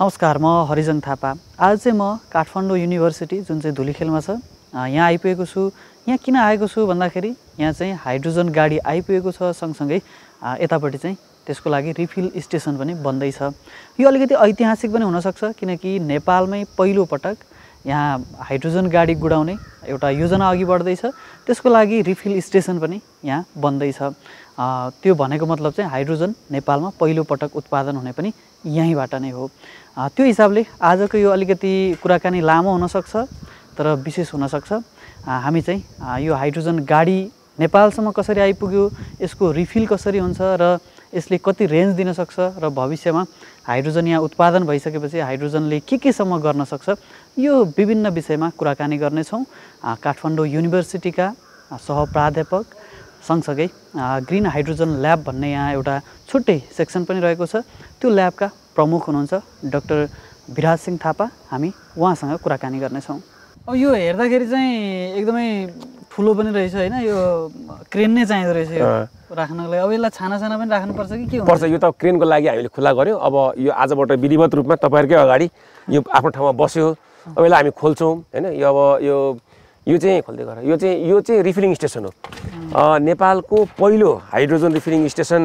नमस्कार म हरिजन थापा। आज चाहिँ म काठमाडौँ युनिभर्सिटी जुन चाहिँ धुलीखेलमा छ यहाँ आइपुगेको छु। यहाँ किन आएको छु भन्दाखेरि यहाँ चाहिँ हाइड्रोजन गाडी आइपुगेको छ सँगसँगै यतापट्टि चाहिँ त्यसको लागि रिफिल स्टेसन पनि बन्दैछ। यो अलिकति ऐतिहासिक पनि हुनसक्छ किनकि नेपालमै पहिलोपटक यहाँ हाइड्रोजन गाडी गुडाउने एउटा योजना अघि बढ्दैछ। त्यसको लागि रिफिल स्टेसन पनि यहाँ बन्दैछ। त्यो भनेको मतलब चाहिँ हाइड्रोजन नेपालमा पहिलोपटक उत्पादन हुने पनि यहीँबाट नै हो। त्यो हिसाबले आजको यो अलिकति कुराकानी लामो हुनसक्छ तर विशेष हुनसक्छ। हामी चाहिँ यो हाइड्रोजन गाडी नेपालसम्म कसरी आइपुग्यो यसको रिफिल कसरी हुन्छ र यसले कति रेन्ज दिन सक्छ र भविष्यमा हाइड्रोजन यहाँ उत्पादन भइसकेपछि हाइड्रोजनले के केसम्म गर्न सक्छ यो विभिन्न विषयमा कुराकानी गर्नेछौँ। काठमाडौँ युनिभर्सिटीका सहप्राध्यापक सँगसँगै ग्रिन हाइड्रोजन ल्याब भन्ने यहाँ एउटा छुट्टै सेक्सन पनि रहेको छ। त्यो ल्याबका प्रमुख हुनुहुन्छ डक्टर विराज सिंह थापा। हामी उहाँसँग कुराकानी गर्नेछौँ। यो हेर्दाखेरि चाहिँ एकदमै ठुलो पनि रहेछ होइन यो क्रेन नै चाहिँदो रहेछ यो राख्नको लागि अब यसलाई छाना छाना पनि राख्नुपर्छ कि के पर्छ यो त क्रेनको लागि हामीले खुला गऱ्यौँ। अब यो आजबाट विधिवत रूपमा तपाईँहरूकै अगाडि यो आफ्नो ठाउँमा बस्यो। अब यसलाई हामी खोल्छौँ होइन? यो अब यो यो चाहिँ खोल्दै गर यो चाहिँ यो चाहिँ रिफिलिङ स्टेसन हो। नेपालको पहिलो हाइड्रोजन रिफिलिङ स्टेसन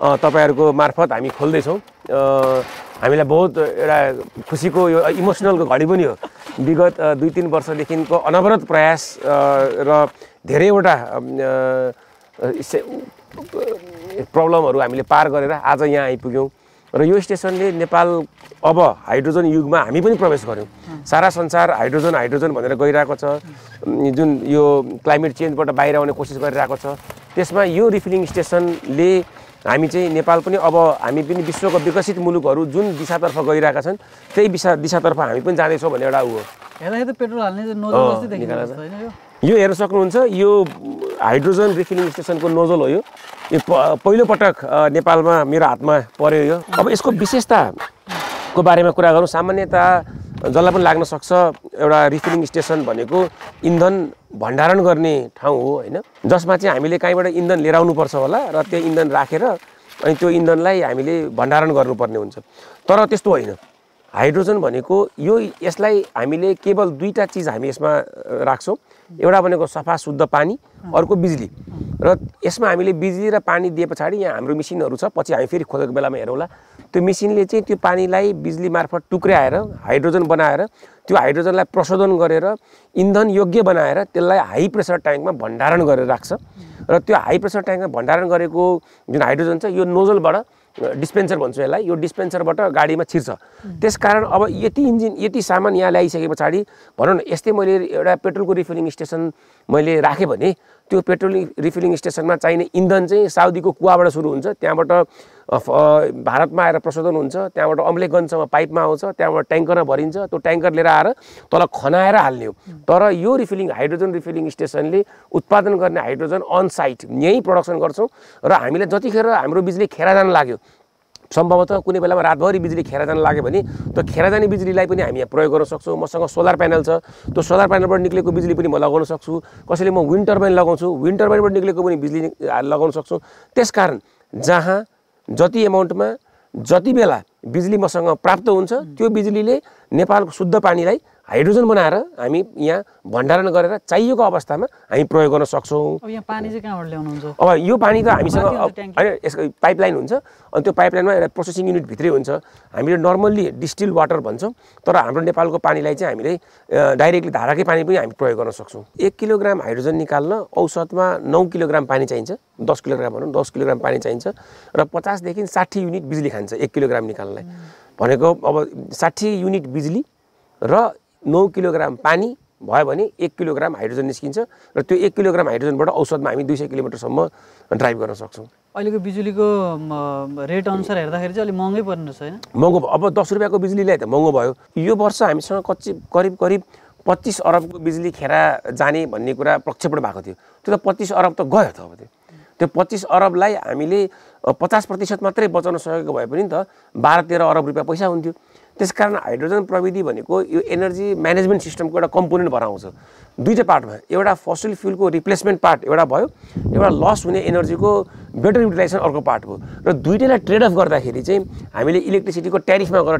तपाईँहरूको मार्फत हामी खोल्दैछौँ। हामीलाई बहुत एउटा खुसीको यो इमोसनलको घडी पनि हो। विगत दुई तिन वर्षदेखिको अनवरत प्रयास र धेरैवटा प्रब्लमहरू हामीले पार गरेर आज यहाँ आइपुग्यौँ। र यो स्टेसनले नेपाल अब हाइड्रोजन युगमा हामी पनि प्रवेश गऱ्यौँ। सारा संसार हाइड्रोजन हाइड्रोजन भनेर गइरहेको छ। जुन यो क्लाइमेट चेन्जबाट बाहिर आउने कोसिस गरिरहेको छ। त्यसमा यो रिफिलिङ स्टेसनले हामी चाहिँ नेपाल पनि अब हामी पनि विश्वको विकसित मुलुकहरू जुन दिशातर्फ गइरहेका छन् त्यही दिशा दिशातर्फ हामी पनि जाँदैछौँ भन्ने एउटा ऊ हो। पेट्रोल हाल्ने यो? हेर्न सक्नुहुन्छ यो हाइड्रोजन रिफिलिङ स्टेसनको नोजल हो यो। यो प- पहिलोपटक नेपालमा मेरो हातमा पर्यो यो। अब यसको विशेषताको बारेमा कुरा गरौँ सामान्यतः जसलाई पनि लाग्न सक्छ एउटा रिफिलिङ स्टेसन भनेको इन्धन भण्डारण गर्ने ठाउँ हो होइन? जसमा चाहिँ हामीले कहीँबाट इन्धन लिएर आउनुपर्छ होला र त्यो इन्धन राखेर अनि त्यो इन्धनलाई हामीले भण्डारण गर्नुपर्ने हुन्छ। तर त्यस्तो होइन। हाइड्रोजन भनेको यो यसलाई हामीले केवल दुईवटा चिज हामी यसमा राख्छौँ। एउटा भनेको सफा शुद्ध पानी अर्को बिजुली। र यसमा हामीले बिजुली र पानी दिए पछाडि यहाँ हाम्रो मिसिनहरू छ पछि हामी फेरि खोलेको बेलामा हेरौँला। त्यो मिसिनले चाहिँ त्यो पानीलाई बिजुली मार्फत टुक्र्याएर हाइड्रोजन बनाएर त्यो हाइड्रोजनलाई प्रशोधन गरेर इन्धन योग्य बनाएर त्यसलाई हाई प्रेसर ट्याङ्कमा भण्डारण गरेर राख्छ। र त्यो हाई प्रेसर ट्याङ्कमा भण्डारण गरेको जुन हाइड्रोजन छ यो नोजलबाट डिस्पेन्सर भन्छु यसलाई। यो डिस्पेन्सरबाट गाडीमा छिर्छ। त्यसकारण अब यति इन्जिन यति सामान यहाँ ल्याइसके पछाडि भनौँ न यस्तै मैले एउटा पेट्रोलको रिफिलिङ स्टेसन मैले राखेँ भने त्यो पेट्रोल रिफिलिङ स्टेसनमा चाहिने इन्धन चाहिँ साउदीको कुवाबाट सुरु हुन्छ। त्यहाँबाट भारतमा आएर प्रशोधन हुन्छ त्यहाँबाट अम्लेखगञ्जसम्म पाइपमा आउँछ त्यहाँबाट ट्याङ्करमा भरिन्छ त्यो ट्याङ्कर लिएर आएर तल खनाएर हाल्ने हो। तर यो रिफिलिङ हाइड्रोजन रिफिलिङ स्टेसनले उत्पादन गर्ने हाइड्रोजन अन साइट यहीँ प्रडक्सन गर्छौँ र हामीले जतिखेर हाम्रो बिजुली खेर जान लाग्यो सम्भवतः कुनै बेलामा रातभरि बिजुली खेर जान लाग्यो भने त्यो खेर जाने बिजुलीलाई पनि हामी यहाँ प्रयोग गर्न सक्छौँ। मसँग सोलर प्यानल छ त्यो सोलर प्यानलबाट निक्लेको बिजुली पनि म लगाउन सक्छु। कसैले म विन्ड टर्बाइन लगाउँछु विन्ड टर्बाइनबाट निक्लेको पनि बिजुली लगाउन सक्छु। त्यसकारण जहाँ जति एमाउन्टमा जति बेला बिजुली मसँग प्राप्त हुन्छ त्यो बिजुलीले नेपालको शुद्ध पानीलाई हाइड्रोजन बनाएर हामी यहाँ भण्डारण गरेर चाहिएको अवस्थामा हामी प्रयोग गर्न सक्छौँ। अब यो पानी त हामीसँग? होइन यसको पाइपलाइन हुन्छ। अनि त्यो पाइपलाइनमा एउटा प्रोसेसिङ युनिट भित्रै हुन्छ। हामीले नर्मल्ली डिस्टिल वाटर भन्छौँ तर हाम्रो नेपालको पानीलाई चाहिँ हामीले डाइरेक्टली धाराकै पानी पनि हामी प्रयोग गर्न सक्छौँ। एक किलोग्राम हाइड्रोजन निकाल्न औसतमा नौ किलोग्राम पानी चाहिन्छ दस किलोग्राम भनौँ दस किलोग्राम पानी चाहिन्छ र पचासदेखि साठी युनिट बिजुली खान्छ एक किलोग्राम निकाल्नलाई। भनेको अब साठी युनिट बिजुली र नौ किलोग्राम पानी भयो भने एक किलोग्राम हाइड्रोजन निस्किन्छ र त्यो एक किलोग्राम हाइड्रोजनबाट औसतमा हामी दुई सय किलोमिटरसम्म ड्राइभ गर्न सक्छौँ। अहिलेको बिजुलीको रेट अनुसार हेर्दाखेरि चाहिँ अलिक महँगै पर्ने रहेछ होइन? महँगो अब दस रुपियाँको बिजुलीलाई त महँगो भयो। यो वर्ष हामीसँग कच्ची करिब करिब पच्चिस अरबको बिजुली खेरा जाने भन्ने कुरा प्रक्षेपण भएको थियो। त्यो त पच्चिस अरब त गयो त अब त्यो। त्यो पच्चिस अरबलाई हामीले पचास प्रतिशत मात्रै बचाउन सकेको भए पनि त बाह्र तेह्र अरब रुपियाँ पैसा हुन्थ्यो। त्यसकारण हाइड्रोजन प्रविधि भनेको यो एनर्जी म्यानेजमेन्ट सिस्टमको एउटा कम्पोनेन्ट आउँछ दुईवटा पार्टमा एउटा फसिल फ्युलको रिप्लेसमेन्ट पार्ट एउटा भयो। एउटा लस हुने एनर्जीको बेटर युटिलाइजेसन अर्को पार्ट हो। र दुइटैलाई ट्रेड अफ गर्दाखेरि चाहिँ हामीले इलेक्ट्रिसिटीको ट्यारिफमा गएर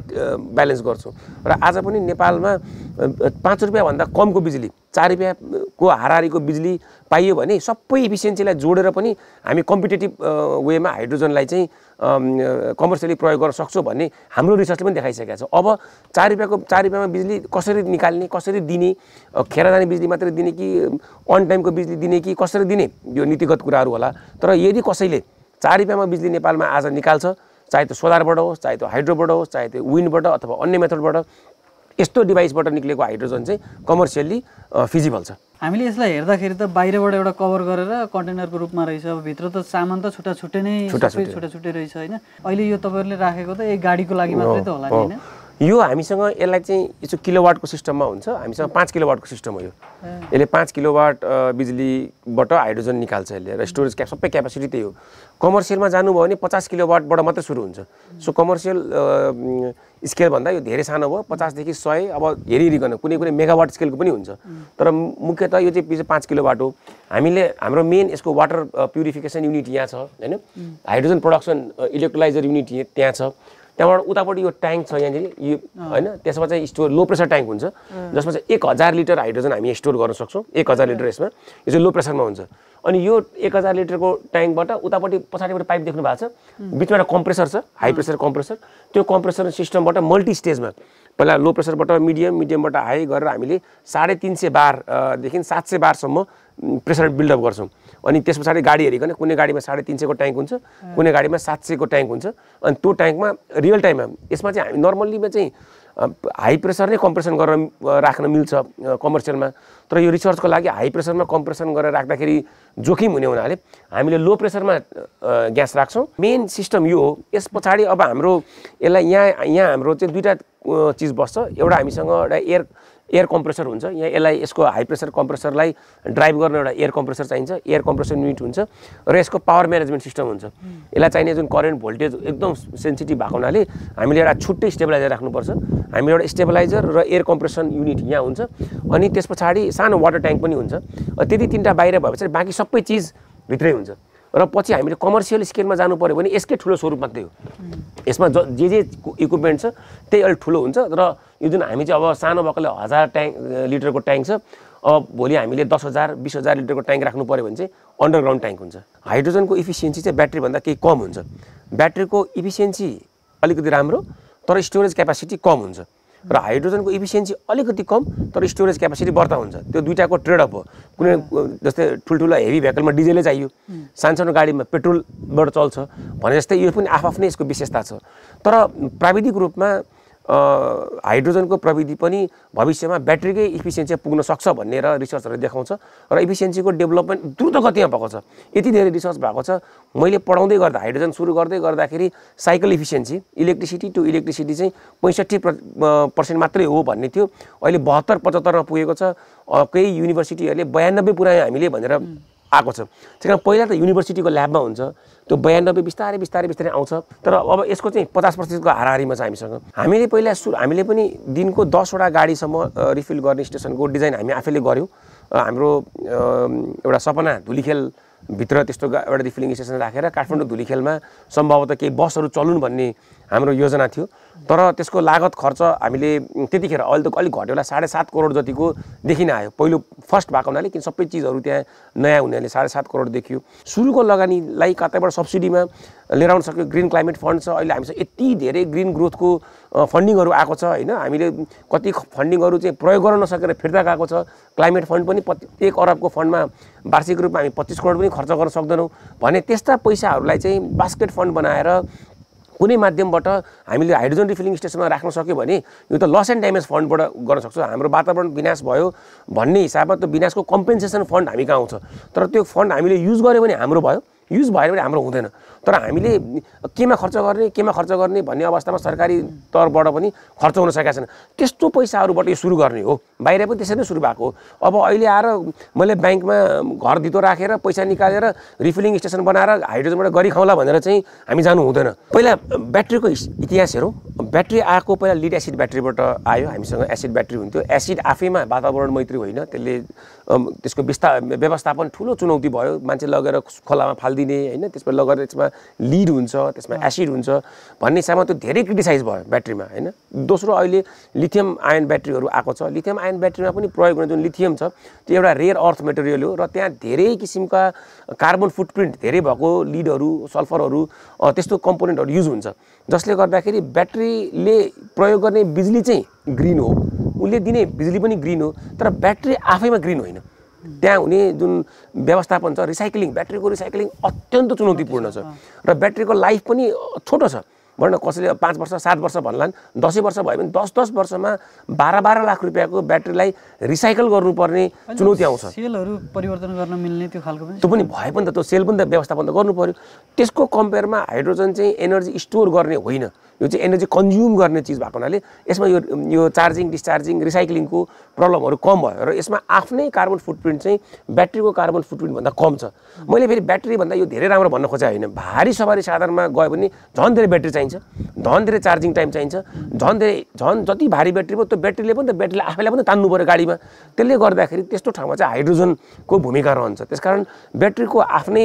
ब्यालेन्स गर्छौँ। र आज पनि नेपालमा पाँच रुपियाँभन्दा कमको बिजुली चार रुपियाँको हाराहारीको बिजुली पाइयो भने सबै इफिसियन्सीलाई जोडेर पनि हामी कम्पिटेटिभ वेमा हाइड्रोजनलाई चाहिँ कमर्सियली प्रयोग गर्न सक्छौँ भन्ने हाम्रो रिसर्चले पनि देखाइसकेको छ। अब चार रुपियाँको चार रुपियाँमा बिजुली कसरी निकाल्ने कसरी दिने खेर जाने बिजुली मात्रै दिने कि अन टाइमको बिजुली दिने कि कसरी दिने यो नीतिगत कुराहरू होला। तर यदि कसैले चार रुपियाँमा बिजुली नेपालमा आज निकाल्छ चाहे त्यो सोलरबाट होस् चाहे त्यो हाइड्रोबाट होस् चाहे त्यो विन्डबाट अथवा अन्य मेथडबाट यस्तो डिभाइसबाट निक्लेको हाइड्रोजन चाहिँ कमर्सियल्ली फिजिबल छ। हामीले यसलाई हेर्दाखेरि त बाहिरबाट एउटा कभर गरेर कन्टेनरको रूपमा रहेछ। अब भित्र त सामान त छुट्टा छुट्टै नै छुट्टा छुट्टै रहेछ होइन? अहिले यो तपाईँहरूले राखेको त एक गाडीको लागि मात्रै त होला होइन? यो हामीसँग यसलाई चाहिँ यसो किलोवाटको सिस्टममा हुन्छ। हामीसँग पाँच किलोवाटको सिस्टम हो यो। यसले पाँच किलोवाट बिजुलीबाट हाइड्रोजन निकाल्छ यसले र स्टोरेज क्याप सबै क्यापेसिटी त्यही हो। कमर्सियलमा जानुभयो भने पचास किलोवाटबाट मात्रै सुरु हुन्छ। सो कमर्सियल स्केलभन्दा यो धेरै सानो भयो। पचासदेखि सय अब हेरिहेरिकन कुनै कुनै मेगावाट स्केलको पनि हुन्छ। तर मुख्यतः यो चाहिँ पाँच किलोवाट हो। हामीले हाम्रो मेन यसको वाटर प्युरिफिकेसन युनिट यहाँ छ होइन? हाइड्रोजन प्रडक्सन इलेक्ट्रोलाइजर युनिट त्यहाँ छ। त्यहाँबाट उतापट्टि यो ट्याङ्क छ यहाँनिर यो होइन त्यसमा चाहिँ स्टोर लो प्रेसर ट्याङ्क हुन्छ। जसमा चाहिँ एक हजार लिटर हाइड्रोजन हामी स्टोर गर्न सक्छौँ। एक हजार लिटर यसमा। यो चाहिँ लो प्रेसरमा हुन्छ। अनि यो एक हजार लिटरको ट्याङ्कबाट उतापट्टि पछाडिबाट पाइप देख्नु भएको छ। बिचमा एउटा कम्प्रेसर छ हाई प्रेसर कम्प्रेसर। त्यो कम्प्रेसर सिस्टमबाट मल्टी स्टेजमा पहिला लो प्रेसरबाट मिडियम मिडियमबाट हाई गरेर हामीले साढे तिन सय बारदेखि सात सय बारसम्म प्रेसर बिल्डअप गर्छौँ। अनि त्यस पछाडि गाडी हेरिकन कुनै गाडीमा साढे तिन सयको ट्याङ्क हुन्छ कुनै गाडीमा सात सयको ट्याङ्क हुन्छ। अनि त्यो ट्याङ्कमा रियल टाइममा यसमा चाहिँ हामी नर्मल्लीमा चाहिँ हाई प्रेसर नै कम्प्रेसन गरेर राख्न मिल्छ कमर्सियलमा तर यो रिसर्चको लागि हाई प्रेसरमा कम्प्रेसन गरेर राख्दाखेरि जोखिम हुने हुनाले हामीले लो प्रेसरमा ग्यास राख्छौँ। मेन सिस्टम यो हो। यस पछाडि अब हाम्रो यसलाई यहाँ यहाँ हाम्रो चाहिँ दुइटा चिज बस्छ। एउटा हामीसँग एउटा एयर एयर कम्प्रेसर हुन्छ। यहाँ यसलाई यसको हाई प्रेसर कम्प्रेसरलाई ड्राइभ गर्न एउटा एयर कम्प्रेसर चाहिन्छ। एयर कम्प्रेसर युनिट हुन्छ र यसको पावर म्यानेजमेन्ट सिस्टम हुन्छ। यसलाई चाहिने जुन करेन्ट भोल्टेज एकदम सेन्सिटिभ भएको हुनाले हामीले एउटा छुट्टै स्टेबलाइजर राख्नुपर्छ। हामीले एउटा स्टेबलाइजर र एयर कम्प्रेसन युनिट यहाँ हुन्छ अनि त्यस पछाडि सानो वाटर ट्याङ्क पनि हुन्छ। त्यति तिनवटा बाहिर भएपछि बाँकी सबै चिज भित्रै हुन्छ। र पछि हामीले कमर्सियल स्केलमा जानु पऱ्यो भने यसकै ठुलो स्वरूप मात्रै हो। यसमा ज जे जे इक्विपमेन्ट छ त्यही अलिक ठुलो हुन्छ र यो जुन हामी चाहिँ अब सानो भएकोले हजार ट्याङ्क लिटरको ट्याङ्क छ अब भोलि हामीले दस हजार बिस हजार लिटरको ट्याङ्क राख्नु पऱ्यो भने चाहिँ अन्डरग्राउन्ड ट्याङ्क हुन्छ। हाइड्रोजनको इफिसियन्सी चाहिँ ब्याट्रीभन्दा केही कम हुन्छ। ब्याट्रीको इफिसियन्सी अलिकति राम्रो तर स्टोरेज क्यापासिटी कम हुन्छ। र हाइड्रोजनको इफिसियन्सी अलिकति कम तर स्टोरेज क्यापासिटी बढ्ता हुन्छ। त्यो दुइटाको ट्रेडअप हो। कुनै जस्तै ठुल्ठुलो हेभी भेहिकलमा डिजेलै चाहियो। सानसानो गाडीमा पेट्रोलबाट चल्छ। भने जस्तै यो पनि आफ्नै यसको विशेषता छ। तर प्राविधिक रूपमा हाइड्रोजनको प्रविधि पनि भविष्यमा ब्याट्रीकै इफिसियन्सी पुग्न सक्छ भनेर रिसर्चहरूले देखाउँछ र इफिसियन्सीको डेभलपमेन्ट द्रुत गतिमा भएको छ। यति धेरै रिसर्च भएको छ। मैले पढाउँदै गर्दा हाइड्रोजन सुरु गर्दै गर्दाखेरि cycle efficiency electricity to electricity चाहिँ पैँसठी पर्सेन्ट मात्रै हो भन्ने थियो। अहिले बहत्तर पचहत्तरमा पुगेको छ। केही युनिभर्सिटीहरूले बयानब्बे पुऱ्यायो हामीले भनेर आएको छ। त्यही कारण पहिला त युनिभर्सिटीको ल्याबमा हुन्छ। त्यो बयानब्बे बिस्तारै बिस्तारै बिस्तारै आउँछ। तर अब यसको चाहिँ पचास प्रतिशतको हाराहारीमा छ हामीसँग। हामीले पहिला सु हामीले पनि दिनको दसवटा गाडीसम्म रिफिल गर्ने स्टेसनको डिजाइन हामी आफैले गऱ्यौँ। हाम्रो एउटा सपना धुलीखेल भित्र त्यस्तो एउटा रिफिलिङ स्टेसन राखेर काठमाडौँ धुलीखेलमा सम्भवतः केही बसहरू चलुन् भन्ने हाम्रो योजना थियो। तर त्यसको लागत खर्च हामीले त्यतिखेर अहिले त अलिक घट्यो होला साढे सात करोड जतिको देखिन आयो। पहिलो फर्स्ट भएको हुनाले किन सबै चिजहरू त्यहाँ नयाँ हुनाले साढे सात करोड देखियो। सुरुको लगानीलाई कतैबाट सब्सिडीमा लिएर आउन सक्यो। ग्रिन क्लाइमेट फन्ड छ। अहिले हामीसँग यति धेरै ग्रिन ग्रोथको फन्डिङहरू आएको छ होइन? हामीले कति फन्डिङहरू चाहिँ प्रयोग गर्न नसकेर फिर्ता गएको छ। क्लाइमेट फन्ड पनि एक अरबको फन्डमा वार्षिक रूपमा हामी पच्चिस करोड पनि खर्च गर्न सक्दैनौँ। भने त्यस्ता पैसाहरूलाई चाहिँ बास्केट फन्ड बनाएर कुनै माध्यमबाट हामीले हाइड्रोजन रिफिलिङ स्टेसनमा राख्न सक्यो भने यो त लस एन्ड ड्यामेज फन्डबाट गर्न सक्छौँ। हाम्रो वातावरण विनाश भयो भन्ने हिसाबमा त्यो विनाशको कम्पेन्सेसन फन्ड हामी कहाँ आउँछ? तर त्यो फन्ड हामीले युज गऱ्यो भने हाम्रो भयो। युज भएन भने हाम्रो हुँदैन। तर हामीले केमा खर्च गर्ने केमा खर्च गर्ने भन्ने अवस्थामा सरकारी तौरबाट पनि खर्च हुन सकेका छैन। त्यस्तो पैसाहरूबाट यो सुरु गर्ने हो। बाहिर पनि त्यसरी नै सुरु भएको हो। अब अहिले आएर मैले ब्याङ्कमा घर धितो राखेर पैसा निकालेर रिफिलिङ स्टेसन बनाएर हाइड्रोजनबाट गरी खाउँला भनेर चाहिँ हामी जानु हुँदैन। पहिला ब्याट्रीको इतिहास हेरौँ। ब्याट्री आएको पहिला लिड एसिड ब्याट्रीबाट आयो। हामीसँग एसिड ब्याट्री हुन्थ्यो। एसिड आफैमा वातावरण मैत्री होइन। त्यसले त्यसको विस्ता व्यवस्थापन ठुलो चुनौती भयो। मान्छे लगेर खोलामा फालिदिने होइन। त्यसमा लगेर त्यसमा लिड हुन्छ त्यसमा एसिड हुन्छ भन्ने हिसाबमा त्यो धेरै क्रिटिसाइज भयो ब्याट्रीमा होइन? दोस्रो अहिले लिथियम आयन ब्याट्रीहरू आएको छ। लिथियम आयन ब्याट्रीमा पनि प्रयोग गर्ने जुन लिथियम छ त्यो एउटा रेयर अर्थ मेटेरियल हो र त्यहाँ धेरै किसिमका कार्बन फुटप्रिन्ट धेरै भएको लिडहरू सल्फरहरू त्यस्तो कम्पोनेन्टहरू युज हुन्छ। जसले गर्दाखेरि ब्याट्रीले प्रयोग गर्ने बिजुली चाहिँ ग्रिन हो। उसले दिने बिजुली पनि ग्रिन हो तर ब्याट्री आफैमा ग्रिन होइन। त्यहाँ हुने जुन व्यवस्थापन छ रिसाइक्लिङ ब्याट्रीको रिसाइक्लिङ अत्यन्त चुनौतीपूर्ण छ। र ब्याट्रीको लाइफ पनि छोटो छ। भनौँ न कसैले पाँच वर्ष सात वर्ष भन्लान् दसैँ वर्ष भयो भने दस दस वर्षमा बाह्र बाह्र लाख रुपियाँको ब्याट्रीलाई रिसाइकल गर्नुपर्ने चुनौती आउँछ। सेलहरू परिवर्तन गर्न मिल्ने त्यो खालको पनि? त्यो पनि भयो पनि त त्यो सेल पनि त व्यवस्थापन त गर्नु पऱ्यो त्यसको कम्पेयरमा हाइड्रोजन चाहिँ एनर्जी स्टोर गर्ने होइन। यो चाहिँ एनर्जी कन्ज्युम गर्ने चिज भएको हुनाले यसमा यो यो चार्जिङ डिस्चार्जिङ रिसाइक्लिङको प्रब्लमहरू कम भयो र यसमा आफ्नै कार्बन फुटप्रिन्ट चाहिँ ब्याट्रीको कार्बन फुटप्रिन्टभन्दा कम छ। मैले फेरि ब्याट्रीभन्दा यो धेरै राम्रो भन्न खोजेको होइन। भारी सवारी साधनमा गयो भने झन् धेरै ब्याट्री चाहिन्छ झन् धेरै चार्जिङ टाइम चाहिन्छ झन् धेरै झन् जति भारी ब्याट्री भयो त्यो ब्याट्रीले पनि त ब्याट्रीले आफैलाई पनि तान्नु पऱ्यो गाडीमा। त्यसले गर्दाखेरि त्यस्तो ठाउँमा चाहिँ हाइड्रोजनको भूमिका रहन्छ। त्यसकारण ब्याट्रीको आफ्नै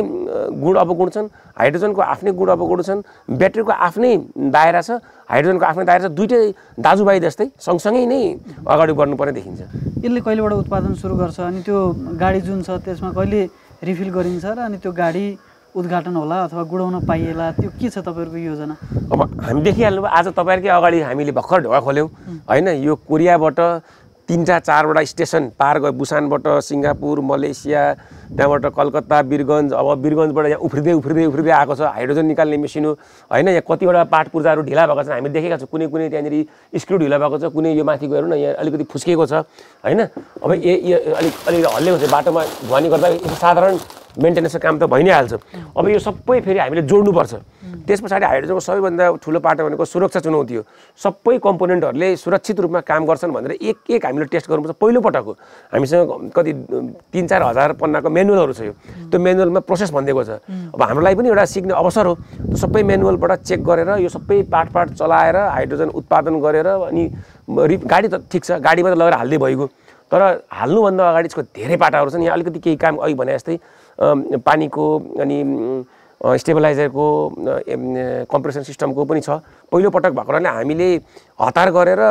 गुण अवगुण छन् हाइड्रोजनको आफ्नै गुण अवगुण छन् ब्याट्रीको आफ्नै दायरा छ हाइड्रोजनको आफ्नै दायरा छ दुइटै दाजुभाइ जस्तै सँगसँगै नै अगाडि बढ्नुपर्ने देखिन्छ। यसले कहिलेबाट उत्पादन सुरु गर्छ अनि त्यो गाडी जुन छ त्यसमा कहिले रिफिल गरिन्छ र अनि त्यो गाडी उद्घाटन होला अथवा गुडाउन पाइएला त्यो के छ तपाईँहरूको योजना? अब हामी देखिहाल्नु आज तपाईँहरूकै अगाडि हामीले भर्खर ढोका खोल्यौँ। होइन यो कोरियाबाट तिनवटा चारवटा स्टेसन पार गयो बुसानबाट सिङ्गापुर मलेसिया त्यहाँबाट कलकत्ता वीरगञ्ज अब वीरगञ्जबाट यहाँ उफ्रिँदै उफ्रिँदै उफ्रिँदै आएको छ। हाइड्रोजन निकाल्ने मेसिन हो। होइन यहाँ कतिवटा पाठ पूर्जाहरू ढिला भएको छन्। हामी देखेका छौँ कुनै कुनै त्यहाँनिर स्क्रु ढिला भएको छ कुनै यो माथि गएर न यहाँ अलिकति फुस्किएको छ। होइन अब ए अलिक अलिक हल्ले हुन्छ बाटोमा धुवानी गर्दा साधारण मेन्टेनेन्सको काम त भइ नै हाल्छ अब यो सबै फेरि हामीले जोड्नुपर्छ। त्यस पछाडि हाइड्रोजनको सबैभन्दा ठुलो पाटो भनेको सुरक्षा चुनौती हो। सबै कम्पोनेन्टहरूले सुरक्षित रूपमा काम गर्छन् भनेर एक एक हामीले टेस्ट गर्नुपर्छ। पहिलो पटक हो। हामीसँग कति तिन चार हजार पन्नाको मेनुअलहरू छ यो। त्यो मेनुअलमा प्रोसेस भनिदिएको छ। अब हाम्रो लागि पनि एउटा सिक्ने अवसर हो। सबै मेनुअलबाट चेक गरेर यो सबै पार्ट पार्ट चलाएर हाइड्रोजन उत्पादन गरेर अनि गाडी त ठिक छ। गाडीमा त लगेर हाल्दै भइगयो। तर हाल्नुभन्दा अगाडि यसको धेरै पाटाहरू छन्। यहाँ अलिकति केही काम अघि भने जस्तै पानीको अनि स्टेबलाइजरको कम्प्रेसन सिस्टमको पनि छ। पहिलोपटक भएको हुनाले हामीले हतार गरेर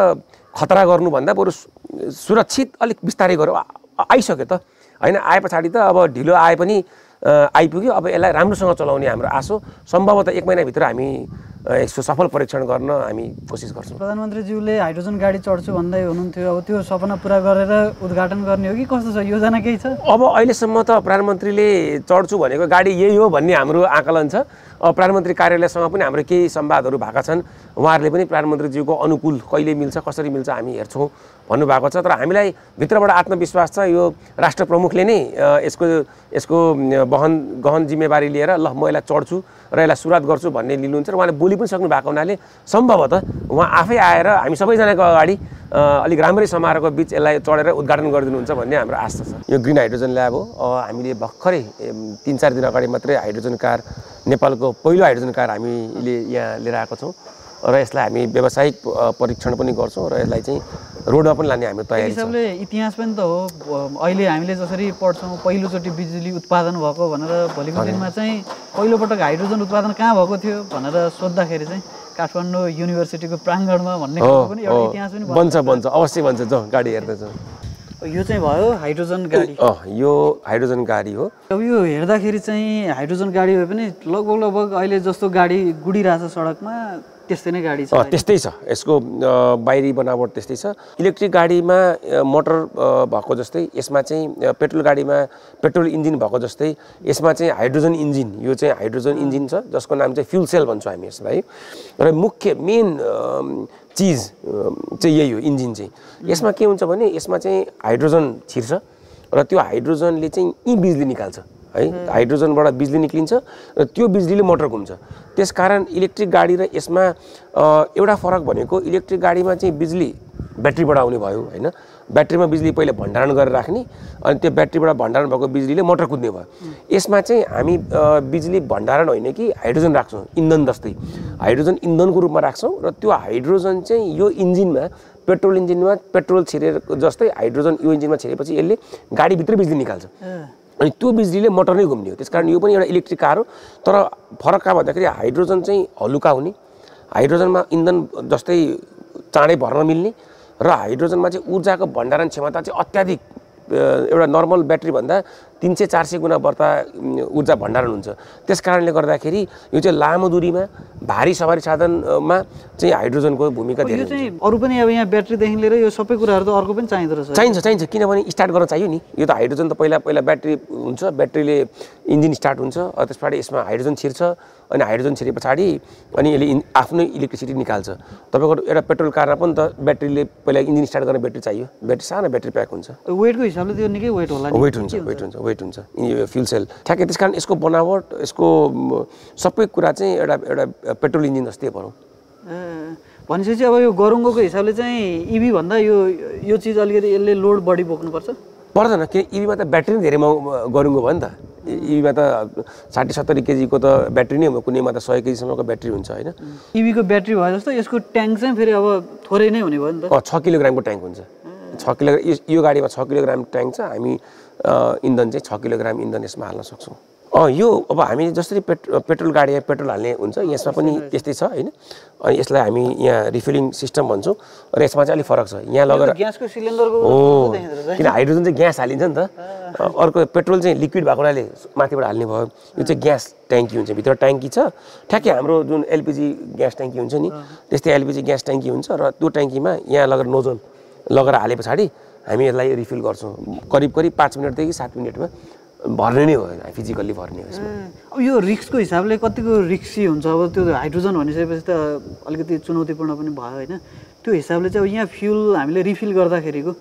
खतरा गर्नुभन्दा बरु सुरक्षित अलिक बिस्तारै आ- आइसक्यो त। होइन आए पछाडि त अब ढिलो आए पनि आइपुग्यो। अब यसलाई राम्रोसँग चलाउने हाम्रो आश। सम्भवतः एक महिनाभित्र हामी यसको सफल परीक्षण गर्न हामी कोसिस गर्छौँ। प्रधानमन्त्रीज्यूले हाइड्रोजन गाडी चढ्छु भन्दै हुनुहुन्थ्यो। अब त्यो सपना पुरा गरेर उद्घाटन गर्ने हो कि कस्तो छ? योजना केही छ? अब अहिलेसम्म त प्रधानमन्त्रीले चढ्छु भनेको गाडी यही हो भन्ने हाम्रो आकलन छ। प्रधानमन्त्री कार्यालयसँग पनि हाम्रो केही संवादहरू भएका छन्। उहाँहरूले पनि प्रधानमन्त्रीज्यूको अनुकूल कहिले मिल्छ कसरी मिल्छ हामी हेर्छौँ भन्नुभएको छ। तर हामीलाई भित्रबाट आत्मविश्वास छ यो राष्ट्र प्रमुखले नै यसको यसको अ, वहन गहन जिम्मेवारी लिएर ल म यसलाई चढ्छु र यसलाई सुरुवात गर्छु भन्ने लिनुहुन्छ। र उहाँले बोली पनि सक्नु भएको हुनाले सम्भवतः उहाँ आफै आएर हामी सबैजनाको अगाडि अलिक राम्रै समारोहको बिच यसलाई चढेर उद्घाटन गरिदिनुहुन्छ भन्ने हाम्रो आशा छ। यो ग्रिन हाइड्रोजन ल्याब हो। हामीले भर्खरै तिन चार दिन अगाडि मात्रै हाइड्रोजन कार नेपालको पहिलो हाइड्रोजन कार हामीले यहाँ लिएर आएको छौँ। र यसलाई हामी व्यावसायिक परीक्षण पनि गर्छौँ र यसलाई चाहिँ रोडमा पनि लाने एक तयारी हिसाबले इतिहास पनि त हो। अहिले हामीले जसरी पढ्छौँ पहिलोचोटि बिजुली उत्पादन भएको भनेर भोलिको दिनमा चाहिँ पहिलोपटक हाइड्रोजन उत्पादन कहाँ भएको थियो भनेर सोद्धाखेरि चाहिँ काठमाडौँ युनिभर्सिटीको प्राङ्गणमा भन्ने पनि एउटा इतिहास पनि बन्छ बन्छ। अवश्य बन्छ जाउँ गाडी हेर्दै जाउँ। भयो। यो चाहिँ भयो हाइड्रोजन गाडी। यो हाइड्रोजन गाडी हो। अब यो हेर्दाखेरि चाहिँ हाइड्रोजन गाडी भए पनि लगभग लगभग अहिले जस्तो गाडी गुडिरहेछ सडकमा। त्यस्तै नै गाडी छ त्यस्तै छ। यसको बाहिरी बनावट त्यस्तै छ। इलेक्ट्रिक गाडीमा मोटर भएको जस्तै यसमा चाहिँ पेट्रोल गाडीमा पेट्रोल इन्जिन भएको जस्तै यसमा चाहिँ हाइड्रोजन इन्जिन यो चाहिँ हाइड्रोजन इन्जिन छ जसको नाम चाहिँ फ्युल सेल भन्छौँ हामी यसलाई। र मुख्य मेन चिज चाहिँ यही हो इन्जिन चाहिँ। यसमा के हुन्छ भने यसमा चाहिँ हाइड्रोजन छिर्छ र त्यो हाइड्रोजनले चाहिँ यी बिजुली निकाल्छ। है हाइड्रोजनबाट बिजुली निक्लिन्छ र त्यो बिजुलीले मोटर घुम्छ। त्यसकारण इलेक्ट्रिक गाडी र यसमा एउटा फरक भनेको इलेक्ट्रिक गाडीमा चाहिँ बिजुली ब्याट्रीबाट आउने भयो होइन? ब्याट्रीमा बिजुली पहिले भण्डारण गरेर राख्ने अनि त्यो ब्याट्रीबाट भण्डारण भएको बिजुलीले मोटर कुद्ने भयो। यसमा चाहिँ हामी बिजुली भण्डारण होइन कि हाइड्रोजन राख्छौँ इन्धन जस्तै। हाइड्रोजन इन्धनको रूपमा राख्छौँ र त्यो हाइड्रोजन चाहिँ यो इन्जिनमा पेट्रोल इन्जिनमा पेट्रोल छिरेर जस्तै हाइड्रोजन यो इन्जिनमा छिरेपछि यसले गाडीभित्र बिजुली निकाल्छ। अनि त्यो बिजुलीले मोटर नै घुम्ने हो। त्यस कारण यो पनि एउटा इलेक्ट्रिक कार हो। तर फरक कहाँ भन्दाखेरि हाइड्रोजन चाहिँ हलुका हुने। हाइड्रोजनमा इन्धन जस्तै चाँडै भर्न मिल्ने र हाइड्रोजनमा चाहिँ ऊर्जाको भण्डारण क्षमता चाहिँ अत्याधिक एउटा नर्मल ब्याट्रीभन्दा तिन सय चार सय गुणा बढ्ता ऊर्जा भण्डारण हुन्छ। त्यस कारणले गर्दाखेरि यो चाहिँ लामो दुरीमा भारी सवारी साधनमा चाहिँ हाइड्रोजनको भूमिका धेरै अरू पनि अब यहाँ ब्याट्रीदेखि लिएर यो सबै कुराहरू त अर्को पनि चाहिँदो रहेछ चाहिन्छ चाहिन्छ। किनभने स्टार्ट गर्न चाहियो नि। यो त हाइड्रोजन त पहिला पहिला ब्याट्री हुन्छ। ब्याट्रीले इन्जिन स्टार्ट हुन्छ। त्यस पछाडि यसमा हाइड्रोजन छिर्छ। अनि हाइड्रोजन छिरे पछाडि अनि यसले आफ्नै इलेक्ट्रिसिटी निकाल्छ। तपाईँको एउटा पेट्रोल कारमा पनि त ब्याट्रीले पहिला इन्जिन स्टार्ट गर्ने ब्याट्री चाहियो। ब्याट्री सानो ब्याट्री प्याक हुन्छ। वेटको हिसाबले त्यो निकै वेट होला वेट हुन्छ वेट हुन्छ? वेट हुन्छ। यो फ्युल सेल। ठ्याक्कै त्यस कारण यसको बनावट यसको सबै कुरा चाहिँ एउटा एउटा पेट्रोल इन्जिन जस्तै भनौँ। भनेपछि अब यो गरुङ्गोको हिसाबले चाहिँ इभी भन्दा यो यो चिज अलिकति यसले लोड बढी बोक्नुपर्छ? पर्दैन किन? इभीमा त ब्याट्री नै धेरै गरुङ्गो भयो नि त। इभीमा त साठी सत्तरी केजीको त ब्याट्री नै हो कुनैमा त सय केजीसम्मको ब्याट्री हुन्छ होइन। इभीको ब्याट्री भयो जस्तो यसको ट्याङ्क चाहिँ फेरि अब थोरै नै हुने भयो नि त। छ किलोग्रामको ट्याङ्क हुन्छ। छ किलोग्राम यो गाडीमा छ किलोग्राम ट्याङ्क छ हामी इन्धन चाहिँ छ किलोग्राम इन्धन यसमा हाल्न सक्छौँ। यो अब हामी जसरी पेट्रो पेट्रोल गाडी पेट्रोल हाल्ने हुन्छ यसमा पनि त्यस्तै छ होइन? अनि यसलाई हामी यहाँ रिफिलिङ सिस्टम भन्छौँ र यसमा चाहिँ अलिक फरक छ। यहाँ लगेर ग्यासको सिलिन्डरको हो। किन हाइड्रोजन चाहिँ ग्यास हालिन्छ नि त? अर्को पेट्रोल चाहिँ लिक्विड भएको हुनाले माथिबाट हाल्ने भयो। यो चाहिँ ग्यास ट्याङ्की हुन्छ भित्र ट्याङ्की छ। ठ्याक्कै हाम्रो जुन एलपिजी ग्यास ट्याङ्की हुन्छ नि त्यस्तै एलपिजी ग्यास ट्याङ्की हुन्छ र त्यो ट्याङ्कीमा यहाँ लगेर नोजल लगेर हाले पछाडि हामी यसलाई रिफिल गर्छौँ। करिब करिब पाँच मिनटदेखि सात मिनटमा भर्ने नै हो फिजिकल्ली भर्ने हो अब यो रिक्सको हिसाबले कतिको रिक्सी हुन्छ अब त्यो हाइड्रोजन भनिसकेपछि त अलिकति चुनौतीपूर्ण पनि भयो होइन। त्यो हिसाबले चाहिँ अब यहाँ फ्युल हामीले रिफिल गर्दाखेरिको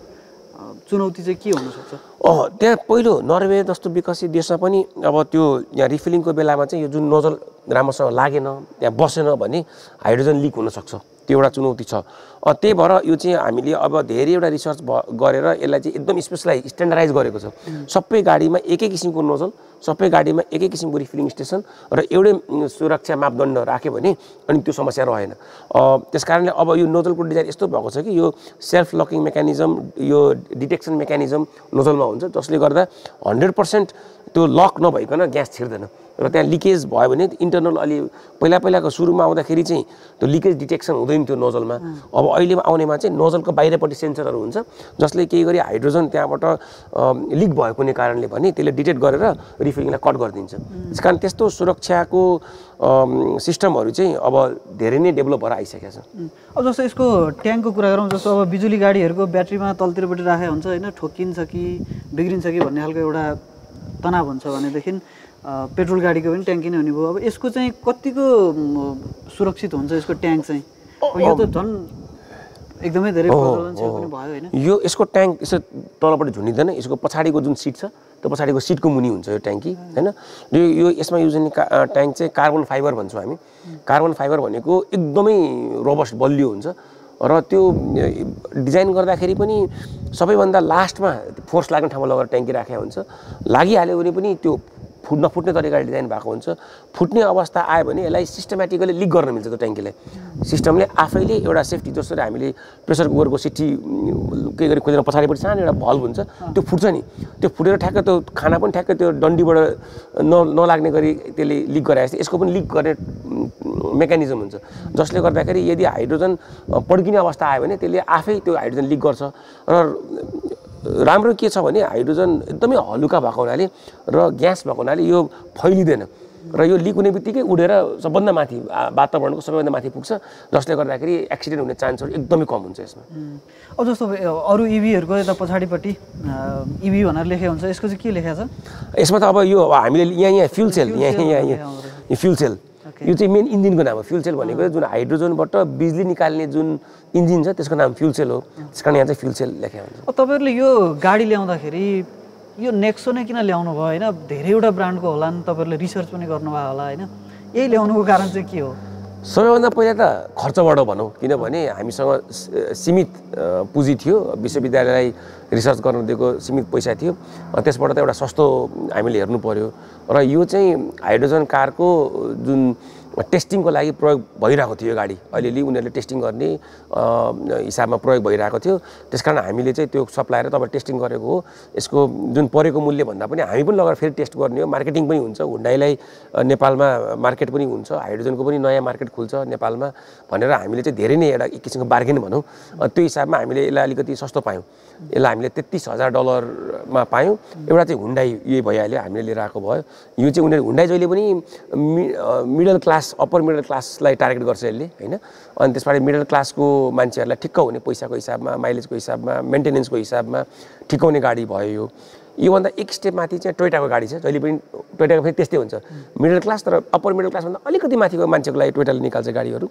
चुनौती चाहिँ के हुनसक्छ? अँ त्यहाँ पहिलो नर्वे जस्तो विकसित देशमा पनि अब त्यो यहाँ रिफिलिङको बेलामा चाहिँ यो जुन नोजल राम्रोसँग लागेन त्यहाँ बसेन भने हाइड्रोजन लिक हुनसक्छ। त्यो एउटा चुनौती छ। त्यही भएर यो चाहिँ हामीले अब धेरैवटा रिसर्च भ गरेर यसलाई चाहिँ एकदम स्पेसलाइज स्ट्यान्डर्डाइज गरेको छ। सबै गाडीमा एकै किसिमको नोजल सबै गाडीमा एकै किसिमको रिफिलिङ स्टेसन र एउटै सुरक्षा मापदण्ड राख्यो भने अनि त्यो समस्या रहेन। त्यस कारणले अब यो नोजलको डिजाइन यस्तो भएको छ कि यो सेल्फ लकिङ मेकानिजम यो डिटेक्सन मेकानिजम नोजलमा हुन्छ जसले गर्दा हन्ड्रेड पर्सेन्ट त्यो लक नभइकन ग्यास छिर्दैन र त्यहाँ लिकेज भयो भने इन्टरनल अलि पहिला पहिलाको सुरुमा आउँदाखेरि चाहिँ त्यो लिकेज डिटेक्सन हुँदैन थियो नोजलमा। अब अहिले आउनेमा चाहिँ नोजलको बाहिरपट्टि सेन्सरहरू हुन्छ जसले केही गरी हाइड्रोजन त्यहाँबाट लिक भएको कुनै कारणले भने त्यसले डिटेक्ट गरेर रिफिलिङलाई कट गरिदिन्छ। त्यस कारण त्यस्तो सुरक्षाको सिस्टमहरू चाहिँ अब धेरै नै डेभलप भएर आइसकेको छ। अब जस्तो यसको ट्याङ्कको कुरा गरौँ जस्तो अब बिजुली गाडीहरूको ब्याट्रीमा तलतिरपट्टि राखेको हुन्छ होइन ठोकिन्छ कि बिग्रिन्छ कि भन्ने खालको एउटा तनाव हुन्छ भनेदेखि पेट्रोल गाडीको पनि ट्याङ्की नै हुने भयो। अब यसको चाहिँ कतिको सुरक्षित हुन्छ यसको ट्याङ्क चाहिँ? यो त झन् एकदमै धेरै भयो होइन। यो यसको ट्याङ्क यसो तलपट्टि झुन्डिँदैन यसको पछाडिको जुन सिट छ त्यो पछाडिको सिटको मुनि हुन्छ यो ट्याङ्की होइन? यो यो यसमा युज हुने का ट्याङ्क चाहिँ कार्बन फाइबर भन्छौँ हामी। कार्बन फाइबर भनेको एकदमै रोबस्ट बलियो हुन्छ। र त्यो डिजाइन गर्दाखेरि पनि सबैभन्दा लास्टमा फोर्स लाग्ने ठाउँमा लगेर ट्याङ्की राखेको हुन्छ। लागिहाल्यो भने पनि त्यो फुट नफुट्ने तरिकाले डिजाइन भएको हुन्छ। फुट्ने अवस्था आयो भने यसलाई सिस्टमेटिकली लिक गर्न मिल्छ त्यो ट्याङ्कीलाई सिस्टमले आफैले एउटा सेफ्टी जसरी हामीले प्रेसर कुकरको सिटी के गरी खोजेर पछाडिपट्टि सानो एउटा भल्भ हुन्छ त्यो फुट्छ नि। त्यो फुटेर ठ्याक्क त्यो खाना पनि ठ्याक्क त्यो डन्डीबाट न नलाग्ने गरी त्यसले लिक गराएको यसको पनि लिक गर्ने मेकानिजम हुन्छ। जसले गर्दाखेरि यदि हाइड्रोजन पड्किने अवस्था आयो भने त्यसले आफै त्यो हाइड्रोजन लिक गर्छ। र राम्रो के छ भने हाइड्रोजन एकदमै हलुका भएको हुनाले र ग्यास भएको हुनाले यो फैलिँदैन। र यो लिक हुने बित्तिकै उडेर सबभन्दा माथि वातावरणको सबैभन्दा माथि पुग्छ जसले गर्दाखेरि एक्सिडेन्ट हुने चान्सहरू एकदमै कम हुन्छ यसमा। अब जस्तो अरू इभीहरूको यता पछाडिपट्टि इभी भनेर लेखेको हुन्छ यसको चाहिँ के लेखेको छ? यसमा त अब यो हामीले यहाँ यहाँ फ्युल सेल यहाँ यहाँ यहाँ फ्युल सेल। यो चाहिँ मेन इन्जिनको नाम हो फ्युल सेल भनेको जुन हाइड्रोजनबाट बिजुली निकाल्ने जुन इन्जिन छ त्यसको नाम फ्युल सेल हो। त्यस कारण यहाँ चाहिँ फ्युल सेल लेखेको हुन्छ। तपाईँहरूले यो गाडी ल्याउँदाखेरि यो नेक्सो नै किन ल्याउनु भयो होइन? धेरैवटा ब्रान्डको होला नि तपाईँहरूले रिसर्च पनि गर्नुभयो होला होइन? यही ल्याउनुको कारण चाहिँ के हो? सबैभन्दा पहिला त खर्चबाट भनौँ किनभने हामीसँग सीमित पुँजी थियो। विश्वविद्यालयलाई रिसर्च गर्न दिएको सीमित पैसा थियो। त्यसबाट त एउटा सस्तो हामीले हेर्नु पऱ्यो र यो चाहिँ हाइड्रोजन कारको जुन टेस्टिङको लागि प्रयोग भइरहेको थियो यो गाडी। अलिअलि उनीहरूले टेस्टिङ गर्ने हिसाबमा प्रयोग भइरहेको थियो। त्यस कारण हामीले चाहिँ त्यो सप्लायर तपाईँ टेस्टिङ गरेको हो। यसको जुन परेको मूल्य भन्दा पनि हामी पनि लगेर फेरि टेस्ट गर्ने हो। मार्केटिङ पनि हुन्छ। हुन्डाईलाई नेपालमा मार्केट पनि हुन्छ। हाइड्रोजनको पनि नयाँ मार्केट खुल्छ नेपालमा। भनेर हामीले चाहिँ धेरै नै एउटा एक किसिमको बार्गेन भनौँ। त्यो हिसाबमा हामीले यसलाई अलिकति सस्तो पायौँ। यसलाई हामीले तेत्तिस हजार डलरमा पायौँ। एउटा चाहिँ हुन्डाई यही भइहाल्यो हामीले लिएर आएको भयो। यो चाहिँ उनीहरू हुन्डाई जहिले पनि मिडल क्लास अप्पर मिडल क्लासलाई टार्गेट गर्छ यसले होइन? अनि त्यसबाट मिडल क्लासको मान्छेहरूलाई ठिक्क हुने पैसाको हिसाबमा माइलेजको हिसाबमा मेन्टेनेन्सको हिसाबमा ठिकाउने गाडी भयो। यो योभन्दा एक स्टेप माथि चाहिँ टोइटाको गाडी छ जहिले पनि टोइटाको फेरि त्यस्तै हुन्छ। मिडल क्लास तर अप्पर मिडल क्लासभन्दा अलिकति माथिको मान्छेको लागि टोइटाले निकाल्छ गाडीहरू।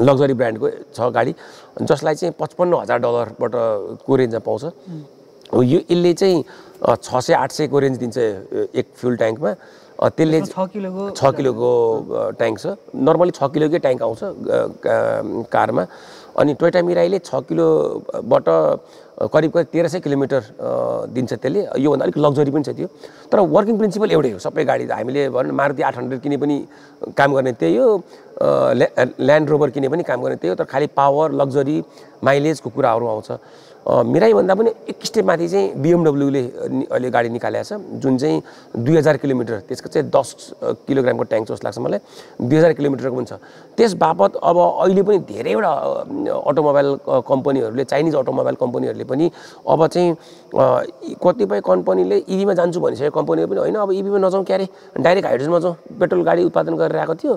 लग्जरी ब्रान्डको छ गाडी जसलाई चाहिँ पचपन्न हजार डलरबाट को रेन्जमा पाउँछ। यो यसले चाहिँ छ सय आठ सयको रेन्ज दिन्छ एक फ्युल ट्याङ्कमा। त्यसले छ किलोको छ किलोको ट्याङ्क छ। नर्मली छ किलोकै ट्याङ्क आउँछ कारमा। अनि टोयटा मिराईले छ किलोबाट करिब करिब तेह्र सय किलोमिटर दिन्छ त्यसले। योभन्दा अलिक लग्जरी पनि छ त्यो। तर वर्किङ प्रिन्सिपल एउटै हो सबै गाडी हामीले भनौँ मारुति आठ हन्ड्रेड किने पनि काम गर्ने त्यही हो। ल्यान्ड रोभर किने पनि काम गर्ने त्यही हो तर खालि पावर लग्जरी माइलेजको कुराहरू आउँछ। मिराईभन्दा पनि एक स्टेप माथि चाहिँ बिएमडब्ल्यूले अहिले गाडी निकालेको छ। जुन चाहिँ दुई हजार किलोमिटर त्यसको चाहिँ दस किलोग्रामको ट्याङ्क जस्तो लाग्छ मलाई। दुई हजार किलोमिटरको पनि छ। त्यस बापत अब अहिले पनि धेरैवटा अटोमोबाइल कम्पनीहरूले चाइनिज अटोमोबाइल कम्पनीहरूले पनि अब चाहिँ कतिपय कम्पनीले इभीमा जान्छु भनिसक्यो कम्पनीहरू पनि होइन अब इभीमा नजाउँ क्यारे डाइरेक्ट हाइड्रोजनमा जाउँ पेट्रोल गाडी उत्पादन गरेर आएको थियो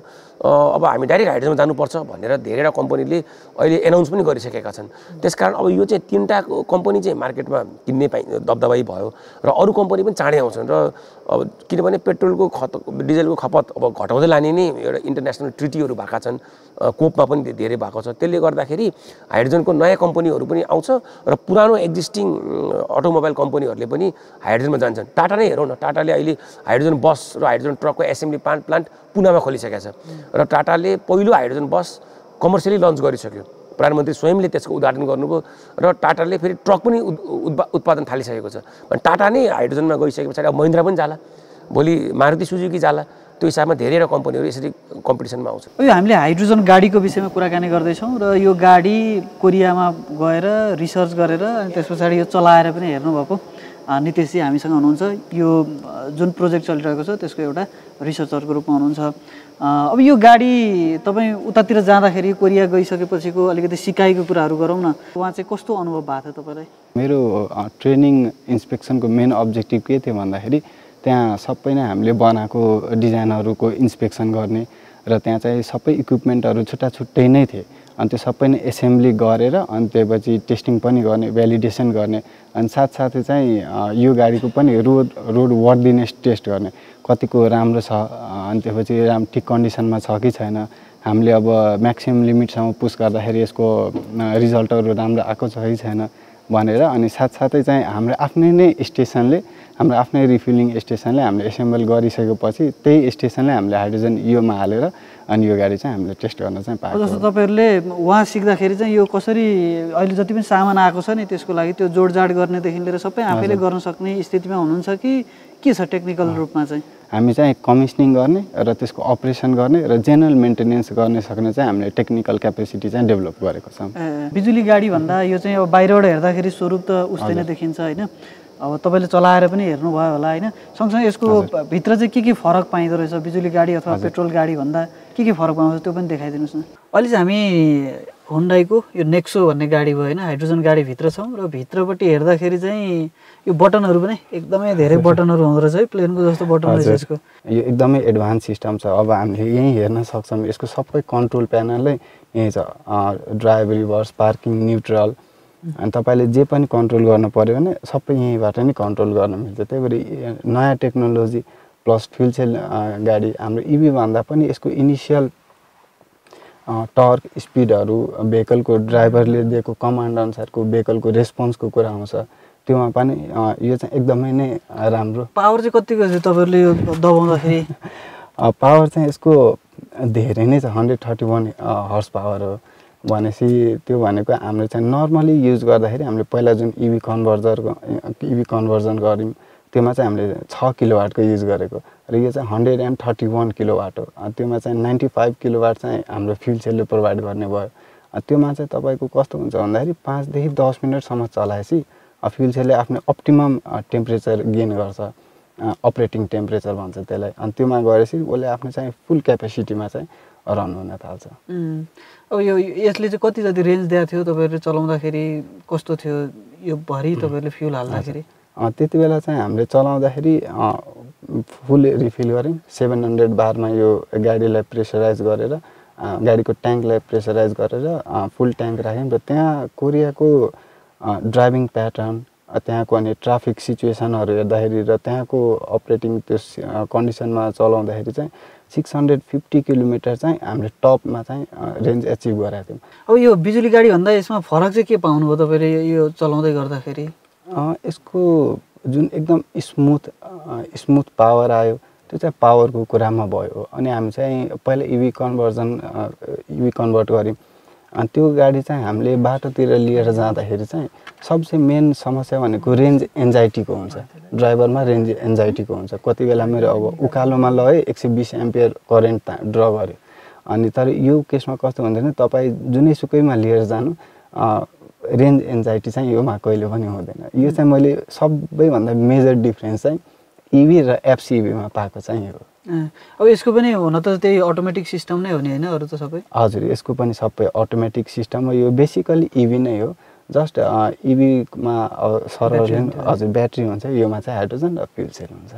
अब हामी डाइरेक्ट हाइड्रोजनमा जानुपर्छ भनेर धेरैवटा कम्पनीले अहिले एनाउन्स पनि गरिसकेका छन्। त्यस कारण अब यो चाहिँ तिनवटा कम्पनी चाहिँ मार्केटमा किन्ने पाइ दबदबाई भयो र अरू कम्पनी पनि चाँडै आउँछन् र अब किनभने पेट्रोलको खत डिजलको खपत अब घटाउँदै लाने नै एउटा इन्टरनेसनल ट्रिटीहरू भएका छन् कोपमा पनि धेरै भएको छ। त्यसले गर्दाखेरि हाइड्रोजनको नयाँ कम्पनीहरू पनि आउँछ र पुरानो एक्जिस्टिङ अटोमोबाइल कम्पनीहरूले पनि हाइड्रोजनमा जान्छन्। टाटा नै हेरौँ न टाटाले अहिले हाइड्रोजन बस र हाइड्रोजन ट्रकको एसेम्ब्ली प्लान्ट प्लान्ट पुनामा खोलिसकेको छ। र टाटाले पहिलो हाइड्रोजन बस कमर्सियली लन्च गरिसक्यो। प्रधानमन्त्री स्वयंले त्यसको उद्घाटन गर्नुभयो र टाटाले फेरि ट्रक पनि उत्पादन थालिसकेको छ। टाटा नै हाइड्रोजनमा गइसके पछाडि अब महिन्द्रा पनि जाला भोलि मारुति सुजुकी जाला त्यो हिसाबमा धेरैवटा कम्पनीहरू यसरी कम्पिटिसनमा आउँछ यो हामीले हाइड्रोजन गाडीको विषयमा कुराकानी गर्दैछौँ र यो गाडी कोरियामा गएर रिसर्च गरेर अनि त्यस पछाडि यो चलाएर पनि हेर्नुभएको। नितेशजी हामीसँग हुनुहुन्छ। यो जुन प्रोजेक्ट चलिरहेको छ त्यसको एउटा रिसर्चरको रूपमा हुनुहुन्छ। अब यो गाडी तपाईँ उतातिर जाँदाखेरि कोरिया गइसकेपछिको अलिकति सिकाइको कुराहरू गरौँ न। उहाँ चाहिँ कस्तो अनुभव भएको थियो तपाईँलाई? मेरो ट्रेनिङ इन्सपेक्सनको मेन अब्जेक्टिभ के थियो भन्दाखेरि त्यहाँ सबै नै हामीले बनाएको डिजाइनहरूको इन्सपेक्सन गर्ने र त्यहाँ चाहिँ सबै इक्विपमेन्टहरू छुट्टा छुट्टै नै थिए। अनि त्यो सबै नै एसेम्ब्ली गरेर अनि त्यसपछि टेस्टिङ पनि गर्ने भ्यालिडेसन गर्ने अनि साथसाथै चाहिँ यो गाडीको पनि रोड रोड वर्दिनेस टेस्ट गर्ने। कतिको राम्रो छ अनि त्यसपछि राम ठिक कन्डिसनमा छ कि छैन। हामीले अब म्याक्सिमम् लिमिटसम्म पुस गर्दाखेरि यसको रिजल्टहरू राम्रो आएको छ कि छैन भनेर अनि साथसाथै चाहिँ हाम्रो आफ्नै नै स्टेसनले हाम्रो आफ्नै रिफिलिङ स्टेसनले हामीले एसेम्बल गरिसकेपछि त्यही स्टेसनले हामीले हाइड्रोजन योमा हालेर अनि यो गाडी चाहिँ हामीले टेस्ट गर्न चाहिँ पाएको जस्तो तपाईँहरूले उहाँ सिक्दाखेरि चाहिँ यो कसरी अहिले जति पनि सामान आएको छ नि त्यसको लागि त्यो जोडजाड गर्नेदेखि लिएर सबै आफैले गर्न सक्ने स्थितिमा हुनुहुन्छ कि के छ टेक्निकल रूपमा चाहिँ? हामी चाहिँ कमिसनिङ गर्ने र त्यसको अपरेसन गर्ने र जेनरल मेन्टेनेन्स गर्न सक्ने चाहिँ हामीले टेक्निकल क्यापेसिटी चाहिँ डेभलप गरेको छौँ। बिजुली गाडी भन्दा यो चाहिँ अब बाहिरबाट हेर्दाखेरि स्वरूप त उस्तै नै देखिन्छ होइन? अब तपाईँले चलाएर पनि हेर्नुभयो होला होइन? सँगसँगै यसको भित्र चाहिँ के के फरक पाइँदो रहेछ? बिजुली गाडी अथवा पेट्रोल गाडी भन्दा के के फरक पाउँछ त्यो पनि देखाइदिनुहोस् न। अहिले चाहिँ हामी हुन्डाईको यो नेक्सो भन्ने गाडी भयो होइन? हाइड्रोजन गाडीभित्र छौँ र भित्रपट्टि हेर्दाखेरि चाहिँ यो बटनहरू पनि एकदमै धेरै बटनहरू हुँदो रहेछ है प्लेनको जस्तो बटन रहेछ यसको। यो एकदमै एडभान्स सिस्टम छ। अब हामीले यहीँ हेर्न सक्छौँ यसको सबै कन्ट्रोल प्यानलै यहीँ छ। ड्राइभ रिभर्स पार्किङ न्युट्रल अनि तपाईँले जे पनि कन्ट्रोल गर्नु पऱ्यो भने सबै यहीँबाट नै कन्ट्रोल गर्न मिल्छ। त्यही भएर नयाँ टेक्नोलोजी प्लस फ्युल सेल गाडी हाम्रो इभीभन्दा पनि यसको इनिसियल टर्क स्पिडहरू भेहिकलको ड्राइभरले दिएको कमान्ड अनुसारको भेहिकलको रेस्पोन्सको कुरा आउँछ त्योमा पनि यो चाहिँ एकदमै नै राम्रो। पावर चाहिँ कतिको छ तपाईँहरूले यो दबाउँदाखेरि? पावर चाहिँ यसको धेरै नै छ hundred thirty one horse power हो। भनेपछि त्यो भनेको हामीले चाहिँ नर्मली युज गर्दाखेरि हामीले पहिला जुन इभी कन्भर्जर इभी कन्भर्जन गऱ्यौँ त्योमा चाहिँ हामीले छ किलोवाटको युज गरेको। र यो चाहिँ hundred and thirty one kilowatt हो। त्योमा चाहिँ नाइन्टी फाइभ किलोवाट चाहिँ हाम्रो फ्युल सेलले प्रोभाइड गर्ने भयो। त्योमा चाहिँ तपाईँको कस्तो हुन्छ भन्दाखेरि पाँचदेखि दस मिनटसम्म चलाएपछि फ्युल सेलले आफ्नो अप्टिमम टेम्परेचर गेन गर्छ। अपरेटिङ टेम्परेचर भन्छ त्यसलाई। अनि त्योमा गएपछि उसले आफ्नो चाहिँ फुल क्यापेसिटीमा चाहिँ रन हुन थाल्छ। अब यो यसले चाहिँ कति जति रेन्ज दिएको थियो तपाईँहरूले चलाउँदाखेरि कस्तो थियो? यो भरि तपाईँहरूले फ्युल हाल्दाखेरि? त्यति बेला चाहिँ हामीले चलाउँदाखेरि फुल रिफिल गऱ्यौँ। सेभेन हन्ड्रेड बारमा यो गाडीलाई प्रेसराइज गरेर गाडीको ट्याङ्कलाई प्रेसराइज गरेर फुल ट्याङ्क राख्यौँ र त्यहाँ कोरियाको ड्राइभिङ प्याटर्न त्यहाँको अनि ट्राफिक सिचुएसनहरू हेर्दाखेरि र त्यहाँको अपरेटिङ त्यो कन्डिसनमा चलाउँदाखेरि चाहिँ सिक्स हन्ड्रेड फिफ्टी किलोमिटर चाहिँ हामीले टपमा चाहिँ रेन्ज एचिभ गरेका थियौँ। अब यो बिजुली गाडी भन्दा यसमा फरक चाहिँ के पाउनुभयो तपाईँले यो- चलाउँदै गर्दाखेरि? यसको जुन एकदम स्मुथ स्मुथ पावर आयो त्यो चाहिँ पावरको कुरामा भयो। अनि हामी चाहिँ पहिला इभी कन्भर्जन इभी कन्भर्ट गऱ्यौँ। अनि त्यो गाडी चाहिँ हामीले बाटोतिर लिएर जाँदाखेरि चाहिँ सबसे मेन समस्या भनेको रेन्ज एन्जाइटीको हुन्छ। ड्राइभरमा रेन्ज एन्जाइटीको हुन्छ। कति बेला मेरो अब उकालोमा लग्यो एक सय बिस एम्पियर करेन्ट ड्र गर्यो अनि तर यो केसमा कस्तो हुँदैन तपाईँ जुनैसुकैमा लिएर जानु रेन्ज एन्जाइटी चाहिँ योमा कहिले पनि हुँदैन। यो चाहिँ मैले सबैभन्दा मेजर डिफ्रेन्स चाहिँ इभी र एफसिबीमा पाएको चाहिँ यो अब यसको पनि हुन त त्यही अटोमेटिक सिस्टम नै हो नि होइन? अरू त सबै? हजुर यसको पनि सबै अटोमेटिक सिस्टम हो। यो बेसिकली इभी नै हो। जस्ट इभीमा हुन्छ। हजुर ब्याट्री हुन्छ। योमा चाहिँ हाइड्रोजन र फ्युल सेल हुन्छ।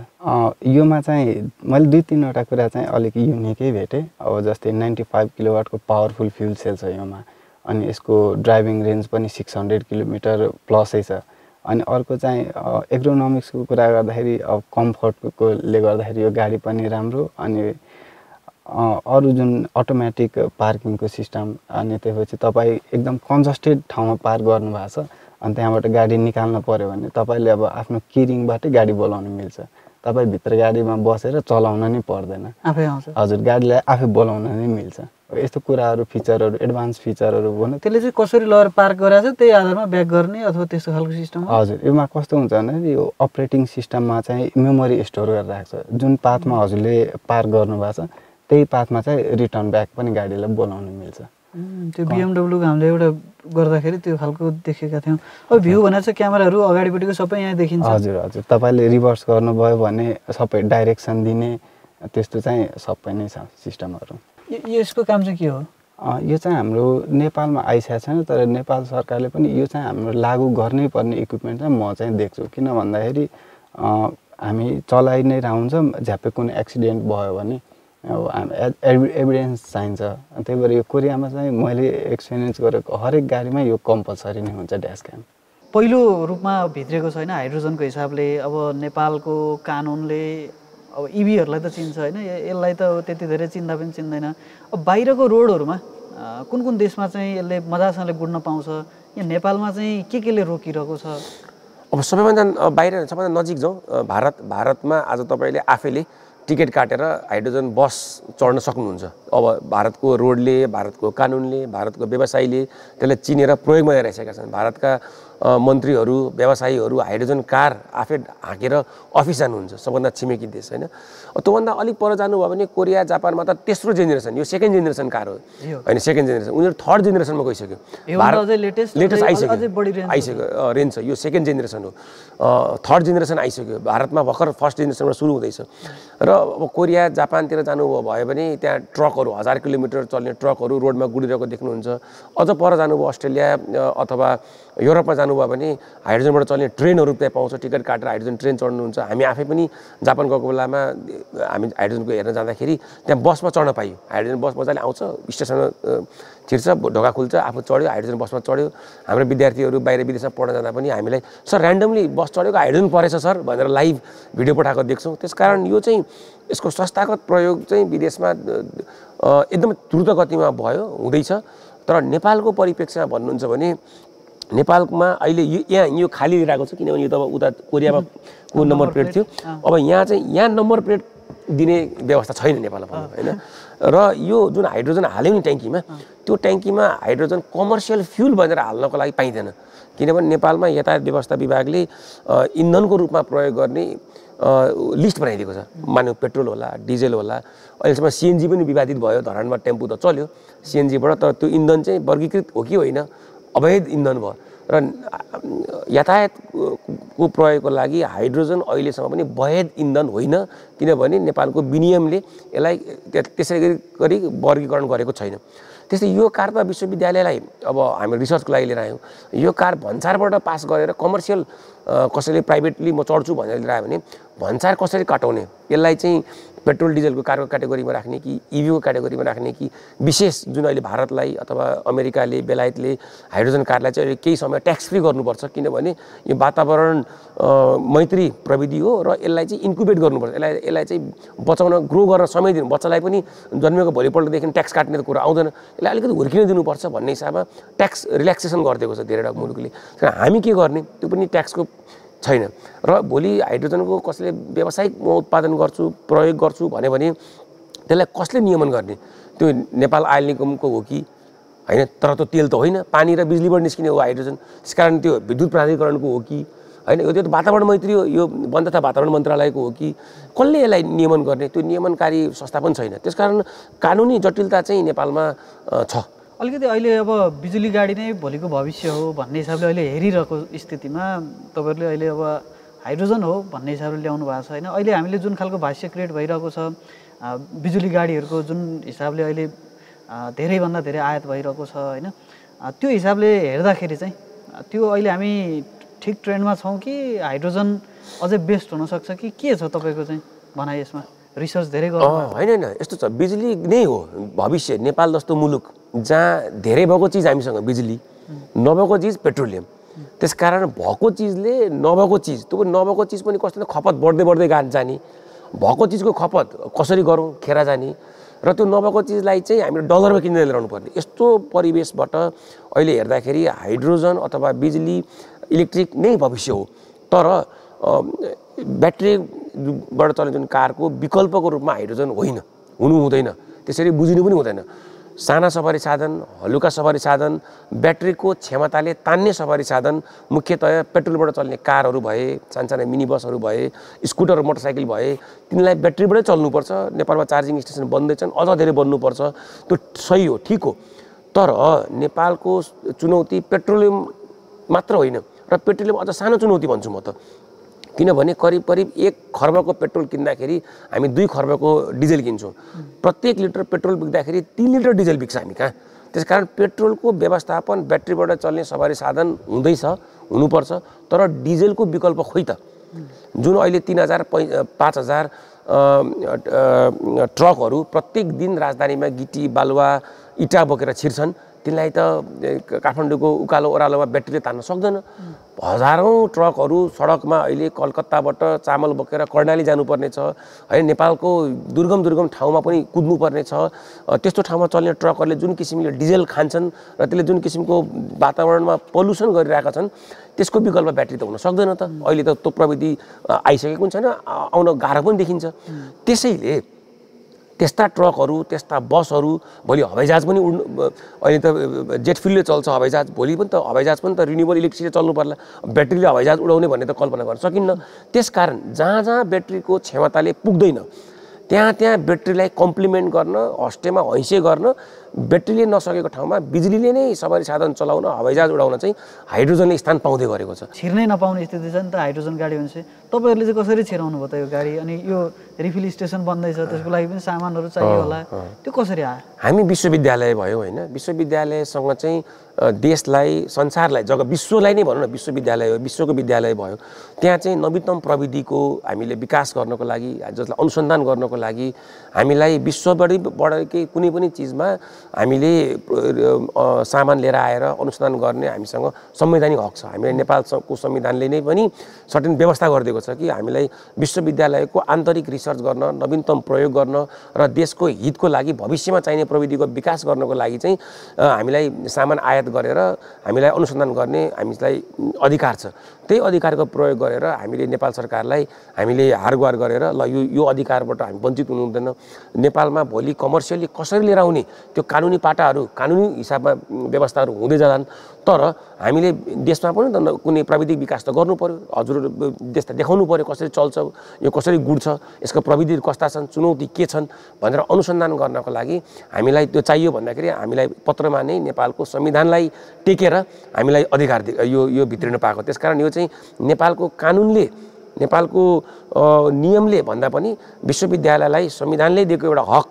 योमा चाहिँ मैले दुई तिनवटा कुरा चाहिँ अलिक युनिकै भेटेँ। अब जस्तै नाइन्टी फाइभ किलोवाटको पावरफुल फ्युल सेल छ योमा। अनि यसको ड्राइभिङ रेन्ज पनि सिक्स हन्ड्रेड किलोमिटर प्लसै छ। अनि अर्को चाहिँ एग्रोनोमिक्सको कुरा गर्दाखेरि अब कम्फर्टकोले गर्दाखेरि यो गाडी पनि राम्रो अनि अरू जुन अटोमेटिक पार्किङको सिस्टम अनि त्यसपछि तपाईँ एकदम कन्जस्टेड ठाउँमा पार्क गर्नुभएको छ अनि त्यहाँबाट गाडी निकाल्नु पऱ्यो भने तपाईँले अब आफ्नो किरिङबाटै गाडी बोलाउनु मिल्छ। तपाईँ भित्र गाडीमा बसेर चलाउन नै पर्दैन। आफै आउँछ। हजुर गाडीलाई आफै बोलाउन नै मिल्छ। यस्तो कुराहरू फिचरहरू एडभान्स फिचरहरू भनौँ। त्यसले चाहिँ कसरी लगेर पार्क गराएको छ त्यही आधारमा ब्याक गर्ने अथवा त्यस्तो खालको सिस्टम हजुर यसमा कस्तो हुन्छ भने यो अपरेटिङ सिस्टममा चाहिँ मेमोरी स्टोर गरेर राख्छ जुन पाथमा हजुरले पार्क गर्नुभएको छ त्यही पाथमा चाहिँ रिटर्न ब्याक पनि गाडीलाई बोलाउनु मिल्छ। त्यो बिएमडब्लुको हामीले एउटा गर्दाखेरि त्यो खालको देखेका थियौँ। अब भ्यू भनेर चाहिँ क्यामेराहरू अगाडिपट्टिको सबै यहाँ देखिन्छ। हजुर हजुर। तपाईँले रिभर्स गर्नुभयो भने सबै डाइरेक्सन दिने त्यस्तो चाहिँ सबै नै छ सिस्टमहरू यसको काम चाहिँ के हो? अँ, यो चाहिँ हाम्रो नेपालमा आइसकेको छैन तर नेपाल सरकारले पनि यो चाहिँ हाम्रो लागु गर्नै पर्ने इक्विपमेन्ट चाहिँ म चाहिँ देख्छु। किन भन्दाखेरि अँ, हामी चलाइ नै रहन्छौँ झ्याप्पै कुनै एक्सिडेन्ट भयो भने। अब एभि- एभिडेन्स चाहिन्छ। त्यही भएर यो कोरियामा चाहिँ मैले एक्सपिरियन्स गरेको हरेक गाडीमा यो कम्पलसरी नै हुन्छ ड्यास क्याम पहिलो रूपमा भित्रिएको छैन हाइड्रोजनको हिसाबले। अब नेपालको कानुनले अब इभीहरूलाई त चिन्छ होइन। य- यसलाई त त्यति धेरै चिन्दा पनि चिन्दैन। अब बाहिरको रोडहरूमा कुन कुन देशमा चाहिँ यसले मजासँगले गुड्न पाउँछ? यहाँ नेपालमा चाहिँ के केले रोकिरहेको छ? अब सबैभन्दा बाहिर सबैभन्दा नजिक जाउँ भारत भारतमा आज तपाईँले आफैले टिकट काटेर हाइड्रोजन बस चढ्न सक्नुहुन्छ। अब भारतको रोडले भारतको कानुनले भारतको व्यवसायीले त्यसलाई चिनेर प्रयोगमा ल्याइरहेका छन्। भारतका मन्त्रीहरू व्यवसायीहरू हाइड्रोजन कार आफै हाँकेर अफिस जानुहुन्छ सबभन्दा छिमेकी देश होइन? त्योभन्दा अलिक पर जानुभयो भने कोरिया जापानमा त तेस्रो जेनेरेसन यो सेकेन्ड जेनेरेसन कार हो। होइन सेकेन्ड जेनेरेसन उनीहरू थर्ड जेनेरेसनमा गइसक्यो। लेटेस्ट आइसक्यो। आइसक्यो रेन्ज छ। यो सेकेन्ड जेनेरेसन हो। थर्ड जेनेरेसन आइसक्यो। भारतमा भर्खर फर्स्ट जेनेरेसनमा सुरु हुँदैछ। र अब कोरिया जापानतिर जानुभयो भयो भने त्यहाँ ट्रकहरू हजार किलोमिटर चल्ने ट्रकहरू रोडमा गुडिरहेको देख्नुहुन्छ। अझ पर जानुभयो अस्ट्रेलिया अथवा युरोपमा जानुभयो भने हाइड्रोजनबाट चल्ने ट्रेनहरू त्यहाँ पाउँछ टिकट काटेर हाइड्रोजन ट्रेन चढ्नुहुन्छ। हामी आफै पनि जापान गएको बेलामा हामी हाइड्रोजनको हेर्न जाँदाखेरि त्यहाँ बसमा चढ्न पाइयो। हाइड्रोजन बस मजाले आउँछ स्टेसनमा छिर्छ ढोका खुल्छ आफू चढ्यो हाइड्रोजन बसमा चढ्यो। हाम्रो विद्यार्थीहरू बाहिर विदेशमा पढ्न जाँदा पनि हामीलाई सर ऱ्यान्डमली बस चढेको हाइड्रोजन परेछ सर भनेर लाइभ भिडियो पठाएको देख्छौँ। त्यसकारण यो चाहिँ यसको संस्थागत प्रयोग चाहिँ विदेशमा एकदमै द्रुत गतिमा भयो हुँदैछ। तर नेपालको परिप्रेक्ष्यमा भन्नुहुन्छ भने नेपालमा अहिले यो यहाँ यो खाली रहेको छ किनभने यो त अब उता कोरियामा को नम्बर प्लेट थियो। अब यहाँ चाहिँ यहाँ नम्बर प्लेट दिने व्यवस्था छैन नेपालमा होइन। र यो जुन हाइड्रोजन हाल्यो नि ट्याङ्कीमा त्यो ट्याङ्कीमा हाइड्रोजन कमर्सियल फ्युल भनेर हाल्नको लागि पाइँदैन। किनभने नेपालमा यातायात व्यवस्था विभागले इन्धनको रूपमा प्रयोग गर्ने लिस्ट बनाइदिएको छ। मानव पेट्रोल होला डिजेल होला। अहिलेसम्म सिएनजी पनि विवादित भयो धरानमा टेम्पो त चल्यो। सिएनजीबाट तर त्यो इन्धन चाहिँ वर्गीकृत हो कि होइन? अवैध इन्धन भयो। र यातायातको प्रयोगको लागि हाइड्रोजन अहिलेसम्म पनि वैध इन्धन होइन। किनभने नेपालको विनियमले यसलाई त्य- त्यसै गरी गरी वर्गीकरण गरेको छैन। त्यस्तै यो कार त विश्वविद्यालयलाई अब हामी रिसर्चको लागि लिएर आयौँ। यो कार भन्सारबाट पास गरेर कमर्सियल कसैले प्राइभेटली म चढ्छु भनेर लिएर आयो भने भन्सार कसरी काटाउने? यसलाई चाहिँ पेट्रोल डिजलको कारको क्याटेगोरीमा राख्ने कि इभीको क्याटेगोरीमा राख्ने कि विशेष जुन अहिले भारतलाई अथवा अमेरिकाले बेलायतले हाइड्रोजन कारलाई चाहिँ अहिले केही समय ट्याक्स फ्री गर्नुपर्छ। किनभने यो वातावरण मैत्री प्रविधि हो र यसलाई चाहिँ इन्कुबेट गर्नुपर्छ। यसलाई यसलाई चाहिँ बचाउन ग्रो गर्न समय दिनु बच्चालाई पनि जन्मेको भोलिपल्टदेखि ट्याक्स काट्ने त कुरा आउँदैन। यसलाई अलिकति हुर्किन दिनुपर्छ भन्ने हिसाबमा ट्याक्स रिल्याक्सेसन गरिदिएको छ धेरैवटा मुलुकले। हामी के गर्ने? त्यो पनि ट्याक्सको छैन। र भोलि हाइड्रोजनको कसले व्यावसायिक म उत्पादन गर्छु प्रयोग गर्छु भन्यो भने त्यसलाई कसले नियमन गर्ने? त्यो नेपाल आयल निगमको हो कि? होइन तर त्यो तेल त होइन। पानी र बिजुलीबाट निस्किने हो हाइड्रोजन। त्यस कारण त्यो विद्युत प्राधिकरणको हो कि? होइन यो त्यो वातावरण मैत्री हो। यो वन तथा वातावरण मन्त्रालयको हो कि? कसले यसलाई नियमन गर्ने? त्यो नियमनकारी संस्था पनि छैन। त्यसकारण कानुनी जटिलता चाहिँ नेपालमा छ। अलिकति अहिले अब बिजुली गाडी नै भोलिको भविष्य हो भन्ने हिसाबले अहिले हेरिरहेको स्थितिमा तपाईँहरूले अहिले अब हाइड्रोजन हो भन्ने हिसाबले ल्याउनु भएको छ होइन? अहिले हामीले जुन खालको भाष्य क्रिएट भइरहेको छ बिजुली गाडीहरूको जुन हिसाबले अहिले धेरैभन्दा धेरै आयात भइरहेको छ होइन? त्यो हिसाबले हेर्दाखेरि चाहिँ त्यो अहिले हामी ठिक ट्रेन्डमा छौँ कि हाइड्रोजन अझै बेस्ट हुनसक्छ कि के छ तपाईँको चाहिँ भनाइ यसमा? रिसर्च धेरै गर्नु होइन होइन यस्तो छ बिजुली नै हो भविष्य नेपाल जस्तो मुलुक। जहाँ धेरै भएको चिज हामीसँग बिजुली। नभएको चिज पेट्रोलियम। त्यसकारण भएको चिजले नभएको चिज त्यो नभएको चिज पनि कस्तो खपत बढ्दै बढ्दै गा जाने। भएको चिजको खपत कसरी गरौँ खेर जाने। र त्यो नभएको चिजलाई चाहिँ हामीले डलरमा किनेर लिएर आउनुपर्ने यस्तो परिवेशबाट अहिले हेर्दाखेरि हाइड्रोजन अथवा बिजुली इलेक्ट्रिक नै भविष्य हो। तर ब्याट्रीबाट चल्ने जुन कारको विकल्पको रूपमा हाइड्रोजन होइन हुनु हुँदैन। त्यसरी बुझिनु पनि हुँदैन। साना सवारी साधन हलुका सवारी साधन ब्याट्रीको क्षमताले तान्ने सवारी साधन मुख्यतया पेट्रोलबाट चल्ने कारहरू भए सानसाना मिनी बसहरू भए स्कुटर मोटरसाइकल भए तिनीलाई ब्याट्रीबाटै चल्नुपर्छ। नेपालमा चार्जिङ स्टेसन बन्दैछन् अझ धेरै बन्नुपर्छ। त्यो सही हो ठिक हो। तर नेपालको चुनौती पेट्रोलियम मात्र होइन र पेट्रोलियम अझ सानो चुनौती भन्छु म त। किनभने करिब करिब एक खर्बको पेट्रोल किन्दाखेरि हामी दुई खर्बको डिजेल किन्छौँ। प्रत्येक लिटर पेट्रोल बिक्दाखेरि तिन लिटर डिजेल बिक्छ हामी कहाँ? त्यसकारण पेट्रोलको व्यवस्थापन ब्याट्रीबाट चल्ने सवारी साधन हुँदैछ हुनुपर्छ तर डिजेलको विकल्प खोइ त। जुन अहिले तिन हजार पै पाँच हजार ट्रकहरू प्रत्येक दिन राजधानीमा गिटी बालुवा इँटा बोकेर छिर्छन् तिनलाई त काठमाडौँको उकालो ओह्रालोमा ब्याट्रीले तान्न सक्दैन। हजारौँ ट्रकहरू सडकमा अहिले कलकत्ताबाट चामल बोकेर कर्णाली जानुपर्ने छ है नेपालको दुर्गम दुर्गम ठाउँमा पनि कुद्नुपर्ने छ त्यस्तो ठाउँमा चल्ने ट्रकहरूले जुन किसिमले डिजेल खान्छन् र त्यसले जुन किसिमको वातावरणमा पल्युसन गरिरहेका छन् त्यसको विकल्प ब्याट्री त हुन सक्दैन त। अहिले त त्यो प्रविधि आइसकेको छैन आउन गाह्रो पनि देखिन्छ। त्यसैले त्यस्ता ट्रकहरू त्यस्ता बसहरू भोलि हवाईजहाज पनि उड्नु अहिले त जेट फ्युलले चल्छ हवाईजहाज भोलि पनि त हवाईजहाज पनि त रिन्युबल इलेक्ट्रिसिटी चल्नु पर्ला। ब्याट्रीले हवाईजहाज उडाउने भन्ने त कल्पना गर्न सकिन्न। त्यसकारण जहाँ जहाँ ब्याट्रीको क्षमताले पुग्दैन त्यहाँ त्यहाँ ब्याट्रीलाई कम्प्लिमेन्ट गर्न हस्टेमा हैँसे गर्न ब्याट्रीले नसकेको ठाउँमा बिजुलीले नै सवारी साधन चलाउन हवाईजहाज उडाउन चाहिँ हाइड्रोजनले स्थान पाउँदै गरेको छ। छिर्नै नपाउने स्थिति छ नि त हाइड्रोजन गाडी भनेपछि। तपाईँहरूले चाहिँ कसरी छिराउनु भयो त यो गाडी? अनि यो रिफिल स्टेसन बन्दैछ त्यसको लागि पनि सामानहरू चाहियो होला। त्यो कसरी आयो? हामी विश्वविद्यालय भयो होइन। विश्वविद्यालयसँग चाहिँ देशलाई संसारलाई जग्गा विश्वलाई नै भनौँ न विश्वविद्यालय हो विश्वको विद्यालय भयो। त्यहाँ चाहिँ नवीनतम प्रविधिको हामीले विकास गर्नको लागि जसलाई अनुसन्धान गर्नको लागि हामीलाई विश्वबाटै बढेकै कुनै पनि चिजमा हामीले सामान लिएर आएर अनुसन्धान गर्ने हामीसँग संवैधानिक हक छ। हामीले नेपालको संविधानले नै पनि सर्टेन व्यवस्था गरिदिएको छ कि हामीलाई विश्वविद्यालयको आन्तरिक रिसर्च गर्न नवीनतम प्रयोग गर्न र देशको हितको लागि भविष्यमा चाहिने प्रविधिको विकास गर्नको लागि चाहिँ हामीलाई सामान आयात गरेर हामीलाई अनुसन्धान गर्ने हामीलाई अधिकार छ। त्यही अधिकारको प्रयोग गरेर हामीले नेपाल सरकारलाई हामीले हारगुहार गरेर ल यो यो अधिकारबाट हामी वञ्चित हुनु हुँदैन नेपालमा भोलि कमर्सियली कसरी लिएर आउने त्यो कानुनी पाटाहरू कानुनी हिसाबमा व्यवस्थाहरू हुँदै जालान्। तर हामीले देशमा पनि त कुनै प्राविधिक विकास त गर्नु पऱ्यो हजुरहरू देश त देखाउनु पऱ्यो कसरी चल्छ यो कसरी गुड्छ यसको प्रविधिहरू कस्ता छन् चुनौती के छन् भनेर अनुसन्धान गर्नको लागि हामीलाई त्यो चाहियो भन्दाखेरि हामीलाई पत्रमा नै नेपालको संविधानलाई टेकेर हामीलाई अधिकार यो यो भित्रिन पाएको। त्यसकारण यो चाहिँ नेपालको कानुनले नेपालको नियमले भन्दा पनि विश्वविद्यालयलाई संविधानले दिएको एउटा हक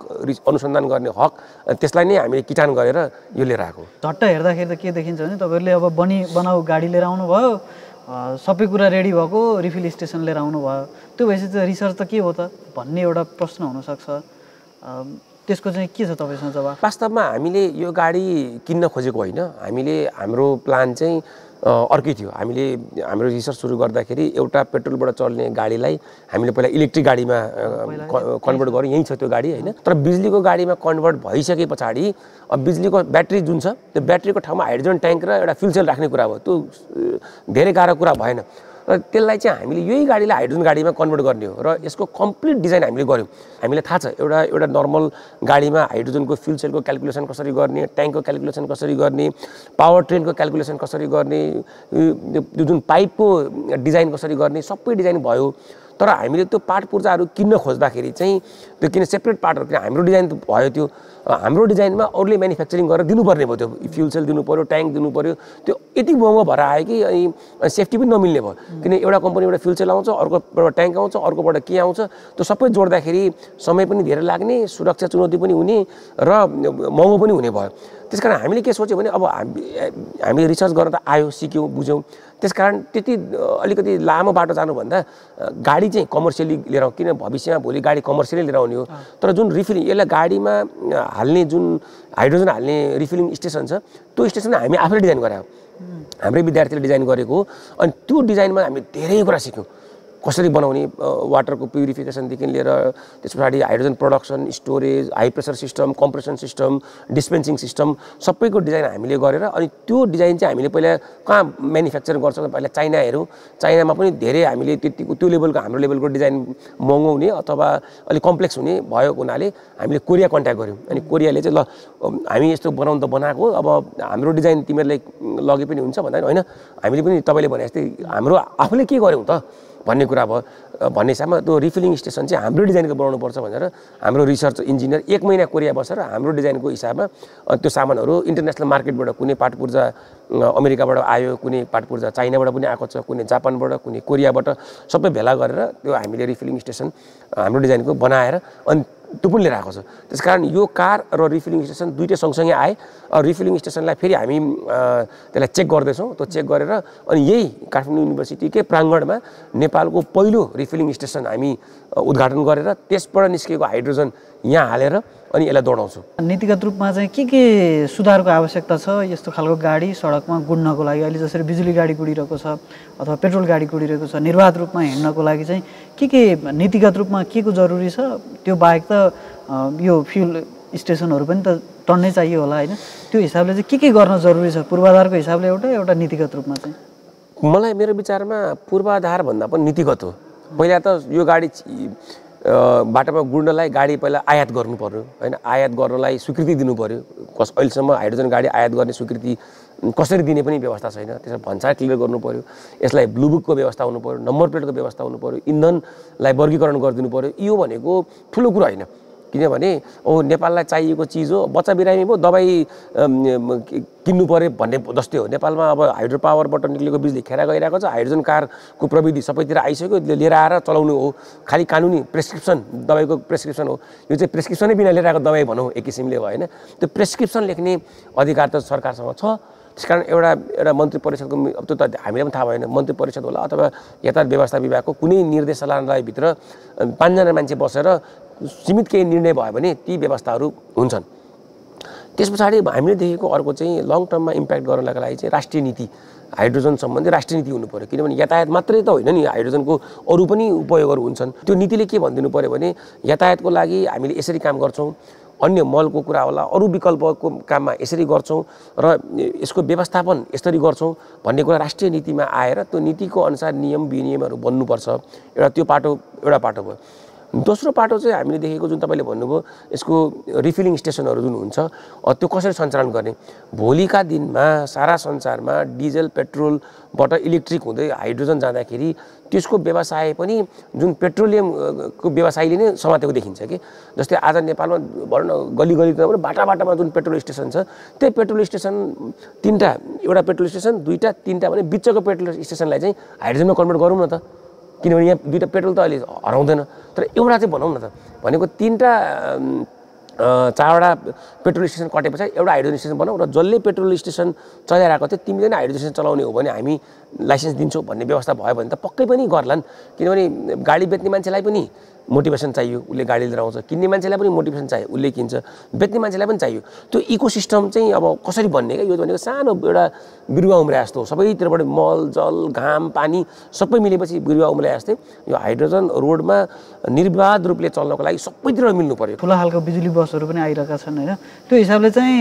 अनुसन्धान गर्ने हक त्यसलाई नै हामीले किटान गरेर यो लिएर आएको झट्ट हेर्दाखेरि त के देखिन्छ भने तपाईँहरूले अब बनी बनाऊ गाडी लिएर आउनुभयो सबै कुरा रेडी भएको रिफिल स्टेसन लिएर आउनुभयो। त्यो भएपछि त रिसर्च त के हो त भन्ने एउटा प्रश्न हुनसक्छ। त्यसको चाहिँ के छ तपाईँसँग जवाब वास्तवमा हामीले यो गाडी किन्न खोजेको होइन। हामीले हाम्रो प्लान चाहिँ अर्कै थियो। हामीले हाम्रो रिसर्च सुरु गर्दाखेरि एउटा पेट्रोलबाट चल्ने गाडीलाई हामीले पहिला इलेक्ट्रिक गाडीमा कन्भर्ट गऱ्यौँ। यहीँ छ त्यो गाडी होइन? तर बिजुलीको गाडीमा कन्भर्ट भइसके पछाडि अब बिजुलीको ब्याट्री जुन छ त्यो ब्याट्रीको ठाउँमा हाइड्रोजन ट्याङ्क र एउटा फ्युल सेल राख्ने कुरा भयो। त्यो धेरै गाह्रो कुरा भएन। र त्यसलाई चाहिँ हामीले यही गाडीलाई हाइड्रोजन गाडीमा कन्भर्ट गर्ने हो र यसको कम्प्लिट डिजाइन हामीले गऱ्यौँ। हामीलाई थाहा छ एउटा एउटा नर्मल गाडीमा हाइड्रोजनको फ्युल सेलको क्यालकुलेसन कसरी गर्ने ट्याङ्कको क्यालकुलेसन कसरी गर्ने पावर ट्रेनको क्यालकुलेसन कसरी गर्ने जुन पाइपको डिजाइन कसरी गर्ने सबै डिजाइन भयो। तर हामीले त्यो पार्ट पूर्जाहरू किन्न खोज्दाखेरि चाहिँ त्यो किन सेपरेट पार्टहरू किन हाम्रो डिजाइन भयो त्यो हाम्रो डिजाइनमा अरूले म्यानुफ्याक्चरिङ गरेर दिनुपर्ने भयो त्यो फ्युल सेल दिनु पऱ्यो ट्याङ्क दिनु पऱ्यो त्यो यति महँगो भएर आयो कि अनि सेफ्टी पनि नमिल्ने भयो। किन एउटा कम्पनीबाट फ्युल सेल आउँछ अर्कोबाट ट्याङ्क आउँछ अर्कोबाट के आउँछ त्यो सबै जोड्दाखेरि समय पनि धेरै लाग्ने सुरक्षा चुनौती पनि हुने र महँगो पनि हुने भयो। त्यस कारण हामीले के सोच्यौँ भने अब हामी हामीले रिसर्च गर्न त आयो सिक्यौँ बुझ्यौँ। त्यस कारण त्यति अलिकति लामो बाटो जानुभन्दा गाडी चाहिँ कमर्सियली लिएर आउँ किन भविष्यमा भोलि गाडी कमर्सियली लिएर आउने हो। तर जुन रिफिलिङ यसलाई गाडीमा हाल्ने जुन हाइड्रोजन हाल्ने रिफिलिङ स्टेसन छ त्यो स्टेसन हामी आफैले डिजाइन गरायो हाम्रै विद्यार्थीले डिजाइन गरेको हो। अनि त्यो डिजाइनमा हामी धेरै कुरा सिक्यौँ। कसरी बनाउने वाटरको प्युरिफिकेसनदेखि लिएर त्यस पछाडि hydrogen production storage high pressure system compression system dispensing system सबैको डिजाइन हामीले गरेर अनि त्यो डिजाइन चाहिँ हामीले पहिला कहाँ म्यानुफ्याक्चर गर्छौँ पहिला चाइना हेरौँ चाइनामा पनि धेरै हामीले त्यतिको त्यो लेभलको हाम्रो लेभलको डिजाइन महँगो हुने अथवा अलिक कम्प्लेक्स हुने भएको हुनाले हामीले कोरिया कन्ट्याक्ट गऱ्यौँ। अनि कोरियाले चाहिँ ल हामी यस्तो बनाउनु त बनाएको अब हाम्रो डिजाइन तिमीहरूलाई लगे पनि हुन्छ भन्दा होइन हामीले पनि तपाईँले भने जस्तै हाम्रो आफूले के गऱ्यौँ त? भन्ने कुरा भयो भन्ने हिसाबमा त्यो रिफिलिङ स्टेसन चाहिँ हाम्रो डिजाइनको बनाउनुपर्छ भनेर हाम्रो रिसर्च इन्जिनियर एक महिना कोरिया बसेर हाम्रो डिजाइनको हिसाबमा त्यो सामानहरू इन्टरनेसनल मार्केटबाट कुनै पाट पूर्जा अमेरिकाबाट आयो कुनै पाट चाइनाबाट पनि आएको छ कुनै जापानबाट कुनै कोरियाबाट सबै भेला गरेर त्यो हामीले रिफिलिङ स्टेसन हाम्रो डिजाइनको बनाएर अनि लिएर आएको छ। त्यस कारण यो कार र रिफिलिङ स्टेसन दुइटै सँगसँगै आए रिफिलिङ स्टेसनलाई फेरि हामी त्यसलाई चेक गर्दैछौँ। त्यो चेक गरेर अनि यही काठमाडौँ युनिभर्सिटीकै प्राङ्गणमा नेपालको पहिलो रिफिलिङ स्टेसन हामी उद्घाटन गरेर त्यसबाट निस्केको हाइड्रोजन यहाँ हालेर अनि यसलाई दौडाउँछौँ। नीतिगत रूपमा चाहिँ के के सुधारको आवश्यकता छ? यस्तो खालको गाडी सडकमा गुड्नको लागि अहिले जसरी बिजुली गाडी गुडिरहेको छ अथवा पेट्रोल गाडी गुडिरहेको छ निर्वाध रूपमा हिँड्नको लागि चाहिँ के के नीतिगत रूपमा के को जरुरी छ? त्यो बाहेक त यो फ्युल स्टेसनहरू पनि त टन्नै चाहियो होला होइन? त्यो हिसाबले चाहिँ के के गर्न जरुरी छ? पूर्वाधारको हिसाबले एउटा एउटा नीतिगत रूपमा चाहिँ? मलाई मेरो विचारमा पूर्वाधार भन्दा पनि नीतिगत हो। पहिला त यो गाडी बाटोमा गुड्नलाई गाडी पहिला आयात गर्नु पर्यो होइन? आयात गर्नलाई स्वीकृति दिनु पर्यो कस अहिलेसम्म हाइड्रोजन गाडी आयात गर्ने स्वीकृति कसरी दिने पनि व्यवस्था छैन। त्यसमा भन्सार क्लियर गर्नु पर्यो यसलाई ब्लुबुकको व्यवस्था हुनु पर्यो नम्बर प्लेटको व्यवस्था हुनु पर्यो इन्धनलाई वर्गीकरण गरिदिनु पर्यो यो भनेको ठुलो कुरा होइन। किनभने ओ नेपाललाई चाहिएको चिज हो बच्चा बिरामी भयो दबाई किन्नु पऱ्यो भन्ने जस्तै हो। नेपालमा अब हाइड्रो पावरबाट निक्लेको बिजुली खेर गइरहेको छ हाइड्रोजन कारको प्रविधि सबैतिर आइसक्यो लिएर आएर चलाउनु हो। खालि कानुनी प्रेसक्रिप्सन दबाईको प्रेसक्रिप्सन हो। यो चाहिँ प्रेसक्रिप्सनै बिना लिएर आएको दबाई भनौँ एक किसिमले भयो होइन? त्यो प्रेसक्रिप्सन लेख्ने अधिकार त सरकारसँग छ। त्यस कारण एउटा एउटा मन्त्री परिषदको त्यो त हामीलाई पनि थाहा भएन मन्त्री परिषद होला अथवा यातायात व्यवस्था विभागको कुनै निर्देशालयभित्र पाँचजना मान्छे बसेर सीमित केही निर्णय भयो भने ती व्यवस्थाहरू हुन्छन्। त्यस पछाडि हामीले देखेको अर्को चाहिँ लङ टर्ममा इम्प्याक्ट गर्नका लागि चाहिँ राष्ट्रिय नीति हाइड्रोजन सम्बन्धी राष्ट्रिय नीति हुनु पऱ्यो। किनभने यातायात मात्रै त होइन नि हाइड्रोजनको अरू पनि उपयोगहरू हुन्छन्। त्यो नीतिले के भनिदिनु पऱ्यो भने यातायातको लागि हामीले यसरी काम गर्छौँ अन्य मलको कुरा होला अरू विकल्पको काममा यसरी गर्छौँ र यसको व्यवस्थापन यसरी गर्छौँ भन्ने कुरा राष्ट्रिय नीतिमा आएर त्यो नीतिको अनुसार नियम विनियमहरू बन्नुपर्छ। एउटा त्यो पाटो एउटा पाटो भयो। दोस्रो पाटो चाहिँ हामीले देखेको जुन तपाईँले भन्नुभयो यसको रिफिलिङ स्टेसनहरू जुन हुन्छ त्यो कसरी सञ्चालन गर्ने? भोलिका दिनमा सारा संसारमा डिजल पेट्रोलबाट इलेक्ट्रिक हुँदै हाइड्रोजन जाँदाखेरि त्यसको व्यवसाय पनि जुन पेट्रोलियमको व्यवसायले नै समातेको देखिन्छ कि? जस्तै आज नेपालमा भनौँ न गली गली पनि बाटा बाटामा जुन पेट्रोल स्टेसन छ त्यही पेट्रोल स्टेसन तिनवटा एउटा पेट्रोल स्टेसन दुईवटा तिनवटा भने बिचको पेट्रोल स्टेसनलाई चाहिँ हाइड्रोजनमा कन्भर्ट गरौँ न त। किनभने यहाँ दुइटा पेट्रोल त अहिले हराउँदैन। तर एउटा चाहिँ भनौँ न त भनेको तिनवटा चारवटा पेट्रोल स्टेसन कटे पछाडि एउटा हाइड्रोजन स्टेसन बनाऊ र जसले पेट्रोल स्टेसन चलाइरहेको थियो तिमीले नै हाइड्रोजन स्टेसन चलाउने हो भने हामी लाइसेन्स दिन्छौँ भन्ने व्यवस्था भयो भने त पक्कै पनि गर्लान्। किनभने गाडी बेच्ने मान्छेलाई पनि मोटिभेसन चाहियो उसले गाडी लिएर आउँछ किन्ने मान्छेलाई पनि मोटिभेसन चाहियो उसले किन्छ। बेच्ने मान्छेलाई पनि चाहियो। त्यो इको सिस्टम चाहिँ अब कसरी बन्ने क्या? यो भनेको सानो एउटा बिरुवा उम्रे जस्तो सबैतिरबाट मल जल घाम पानी सबै मिलेपछि बिरुवा उम्रे जस्तै यो हाइड्रोजन रोडमा निर्विवाद रूपले चल्नको लागि सबैतिर मिल्नु पऱ्यो ठुलो खालको बिजुली बसहरू पनि आइरहेका छन् होइन? त्यो हिसाबले चाहिँ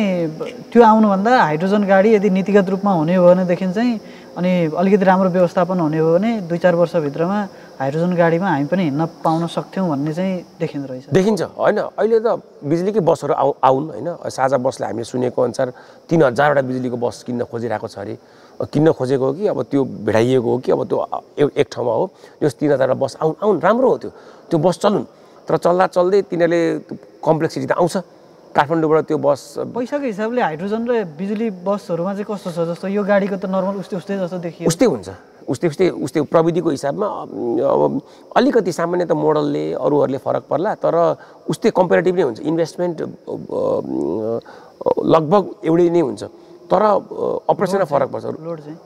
त्यो आउनुभन्दा हाइड्रोजन गाडी यदि नीतिगत रूपमा हुने हो भनेदेखि चाहिँ अनि अलिकति राम्रो व्यवस्थापन हुने हो भने दुई चार वर्षभित्रमा हाइड्रोजन गाडीमा हामी पनि हिँड्न पाउन सक्थ्यौँ भन्ने चाहिँ देखिँदो रहेछ। देखिन्छ। होइन अहिले त बिजुलीकै बसहरू आउ आउन् होइन? साझा बसले हामीले सुनेको अनुसार तिन हजारवटा बिजुलीको बस किन्न खोजिरहेको छ अरे। किन्न खोजेको हो कि अब त्यो भिडाइएको हो कि अब त्यो एक ठाउँमा हो? त्यो तिन हजारवटा बस आउन् आउन् राम्रो हो त्यो। त्यो बस चलुन्। तर चल्दा चल्दै तिनीहरूले कम्प्लेक्सिटी त आउँछ। काठमाडौँबाट त्यो बस पैसाको हिसाबले हाइड्रोजन र बिजुली बसहरूमा चाहिँ कस्तो छ जस्तो यो गाडीको त नर्मल उस्तै उस्तै जस्तो देखियो। उस्तै हुन्छ। उस्तै उस्तै उस्तै प्रविधिको हिसाबमा अब अलिकति सामान्य त मोडलले अरूहरूले फरक पर्ला तर उस्तै कम्पेरिटिभ नै हुन्छ। इन्भेस्टमेन्ट लगभग एउटै नै हुन्छ। तर अपरेसनमा फरक पर्छ।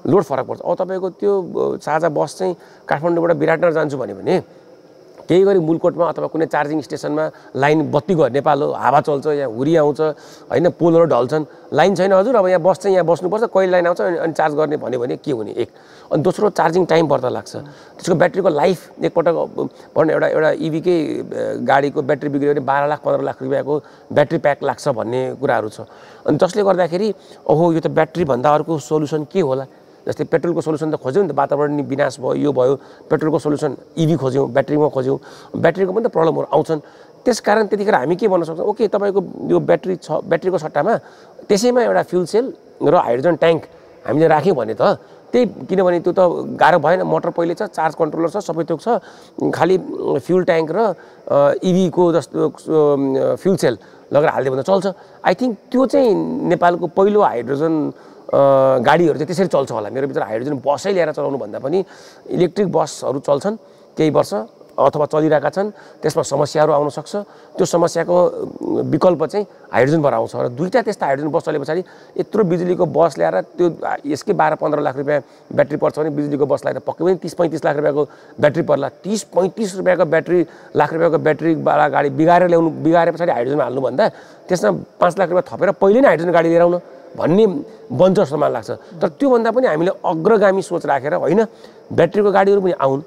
लोड फरक पर्छ। अब तपाईँको त्यो साझा बस चाहिँ काठमाडौँबाट विराटनगर जान्छु भन्यो भने केही गरी मुलकोटमा अथवा कुनै चार्जिङ स्टेसनमा लाइन बत्ती गयो नेपाल हो हावा चल्छ यहाँ हुरी आउँछ होइन पोलहरू ढल्छन्। लाइन छैन हजुर अब यहाँ बस चाहिँ यहाँ बस्नुपर्छ कहिले लाइन आउँछ अनि चार्ज गर्ने भन्यो भने के हुने एक। अनि दोस्रो चार्जिङ टाइम पर्दा लाग्छ। त्यसको ब्याट्रीको लाइफ एकपटक भनौँ एउटा एउटा इभीकै गाडीको ब्याट्री बिग्रियो भने बाह्र लाख पन्ध्र लाख रुपियाँको ब्याट्री प्याक लाग्छ भन्ने कुराहरू छ। अनि जसले गर्दाखेरि ओहो यो त ब्याट्रीभन्दा अर्को सोल्युसन के होला? जस्तै पेट्रोलको सोल्युसन त खोज्यौँ नि त वातावरण विनाश भयो यो भयो पेट्रोलको सोल्युसन इभी खोज्यौँ ब्याट्रीमा खोज्यौँ ब्याट्रीको पनि त प्रब्लमहरू आउँछन्। त्यस कारण त्यतिखेर हामी के भन्न सक्छौँ ओके तपाईँको यो ब्याट्री छ ब्याट्रीको सट्टामा त्यसैमा एउटा फ्युल सेल र हाइड्रोजन ट्याङ्क हामीले राख्यौँ भने त त्यही किनभने त्यो त गाह्रो भएन मोटर पहिले छ चार्ज कन्ट्रोलर छ सबै थोक छ खालि फ्युल ट्याङ्क र इभीको जस्तो फ्युल सेल लगेर हालिदियो भने चल्छ। आई थिङ्क त्यो चाहिँ नेपालको पहिलो हाइड्रोजन गाडीहरू चाहिँ त्यसरी चल्छ होला। मेरो विचार हाइड्रोजन बसै ल्याएर चलाउनु भन्दा पनि इलेक्ट्रिक बसहरू चल्छन् केही वर्ष अथवा चलिरहेका छन्। त्यसमा समस्याहरू आउन सक्छ। त्यो समस्याको विकल्प चाहिँ हाइड्रोजनबाट आउँछ। र दुईवटा त्यस्ता हाइड्रोजन बस चले पछाडि यत्रो बिजुलीको बस ल्याएर त्यो यसकै बाह्र पन्ध्र लाख रुपियाँ ब्याट्री पर्छ भने बिजुलीको बसलाई त पक्कै पनि तिस पैँतिस लाख रुपियाँको ब्याट्री पर्ला। तिस पैँतिस रुपियाँको ब्याट्री लाख रुपियाँको ब्याट्रीवाला गाडी बिगारेर ल्याउनु बिगारे पछाडि हाइड्रोजनमा हाल्नुभन्दा त्यसमा पाँच लाख रुपियाँ थपेर पहिले नै हाइड्रोजन गाडी लिएर आउनु। भन्ने बन्छ जस्तो मलाई लाग्छ। तर त्योभन्दा पनि हामीले अग्रगामी सोच राखेर होइन ब्याट्रीको गाडीहरू पनि आउन्।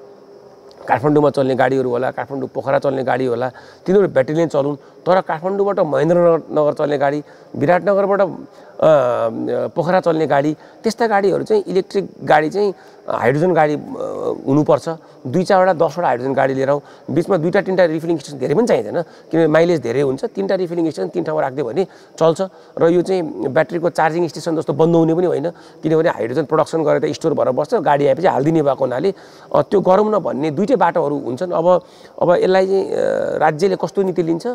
काठमाडौँमा चल्ने गाडीहरू होला काठमाडौँ पोखरा चल्ने गाडी होला तिनीहरू ब्याट्रीले चलुन्। तर काठमाडौँबाट महेन्द्रनगर नगर चल्ने गाडी विराटनगरबाट पोखरा चल्ने गाडी त्यस्ता गाडीहरू चाहिँ इलेक्ट्रिक गाडी चाहिँ हाइड्रोजन गाडी हुनुपर्छ। दुई चारवटा दसवटा हाइड्रोजन गाडी लिएर आउँ। बिचमा दुईवटा तिनवटा रिफिलिङ स्टेसन धेरै पनि चाहिँदैन किनभने माइलेज धेरै हुन्छ। तिनवटा रिफिलिङ स्टेसन तिन ठाउँमा राखिदियो भने चल्छ। र यो चाहिँ ब्याट्रीको चार्जिङ स्टेसन जस्तो बन्द हुने पनि होइन किनभने हाइड्रोजन प्रडक्सन गरेर त स्टोर भएर बस्छ गाडी आएपछि हालिदिने भएको हुनाले त्यो गरौँ न भन्ने दुइटै बाटोहरू हुन्छन्। अब अब यसलाई चाहिँ राज्यले कस्तो नीति लिन्छ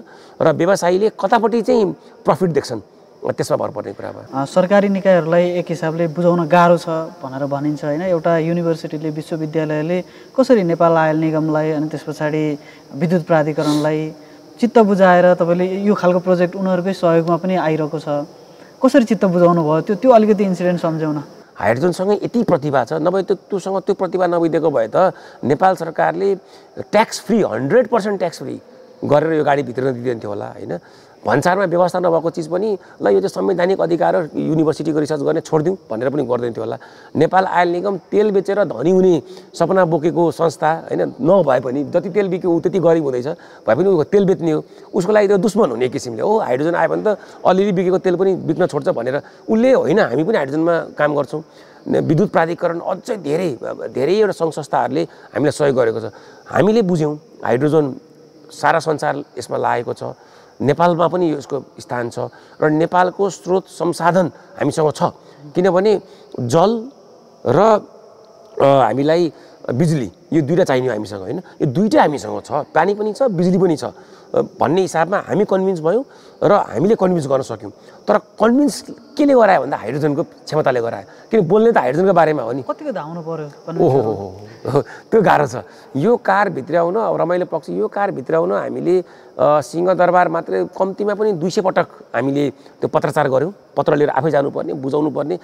र व्यवसायीले कतापट्टि चाहिँ प्रफिट देख्छन्? त्यसमा भर पर्ने कुरा भयो सरकारी निकायहरूलाई एक हिसाबले बुझाउन गाह्रो छ भनेर भनिन्छ होइन? एउटा युनिभर्सिटीले विश्वविद्यालयले कसरी नेपाल आयल निगमलाई अनि त्यस पछाडि विद्युत प्राधिकरणलाई चित्त बुझाएर तपाईँले यो खालको प्रोजेक्ट उनीहरूकै सहयोगमा पनि आइरहेको छ। कसरी चित्त बुझाउनु भयो? त्यो त्यो अलिकति इन्सिडेन्ट सम्झाउन हाइड्रोजनसँगै यति प्रतिभा छ नभए त्यो त्योसँग त्यो प्रतिभा नभइदिएको भए त नेपाल सरकारले tax free hundred percent tax free गरेर यो गाडी भित्र दिँदैन थियो होला होइन? भन्सारमा व्यवस्था नभएको चिज पनि ल यो चाहिँ संवैधानिक अधिकार युनिभर्सिटीको रिसर्च गर्ने छोडिदिउँ भनेर पनि गर्दैन थियो होला। नेपाल आयल निगम तेल बेचेर धनी हुने सपना बोकेको संस्था होइन नभए पनि जति तेल बिक्यो ऊ त्यति गरिब हुँदैछ। भए पनि ऊ तेल बेच्ने हो। उसको लागि त्यो दुश्मन हुने किसिमले हो। हाइड्रोजन आयो भने त अलिअलि बिकेको तेल पनि बिक्न छोड्छ भनेर उसले होइन हामी पनि हाइड्रोजनमा काम गर्छौँ। विद्युत प्राधिकरण अझै धेरै धेरैवटा सङ्घ संस्थाहरूले हामीलाई सहयोग गरेको छ। हामीले बुझ्यौँ हाइड्रोजन सारा संसार यसमा लागेको छ। नेपालमा पनि यसको स्थान छ र नेपालको स्रोत संसाधन हामीसँग छ। किनभने जल र हामीलाई बिजुली यो दुइटा चाहिने हो हामीसँग होइन? यो दुइटै हामीसँग छ। पानी पनि छ बिजुली पनि छ। भन्ने हिसाबमा हामी कन्भिन्स भयौँ र हामीले कन्भिन्स गर्न सक्यौँ। तर कन्भिन्स केले गरायो भन्दा हाइड्रोजनको क्षमताले गरायो। किन बोल्ने त हाइड्रोजनको बारेमा हो नि। कतिको धाउनु पर्यो? ओहो हो। त्यो गाह्रो छ। यो कार भित्राउन अब रमाइलो पक्ष यो कार भित्राउन हामीले सिंहदरबार मात्रै कम्तीमा पनि दुई सय पटक हामीले त्यो पत्रचार गऱ्यौँ। पत्र लिएर आफै जानुपर्ने बुझाउनु पर्ने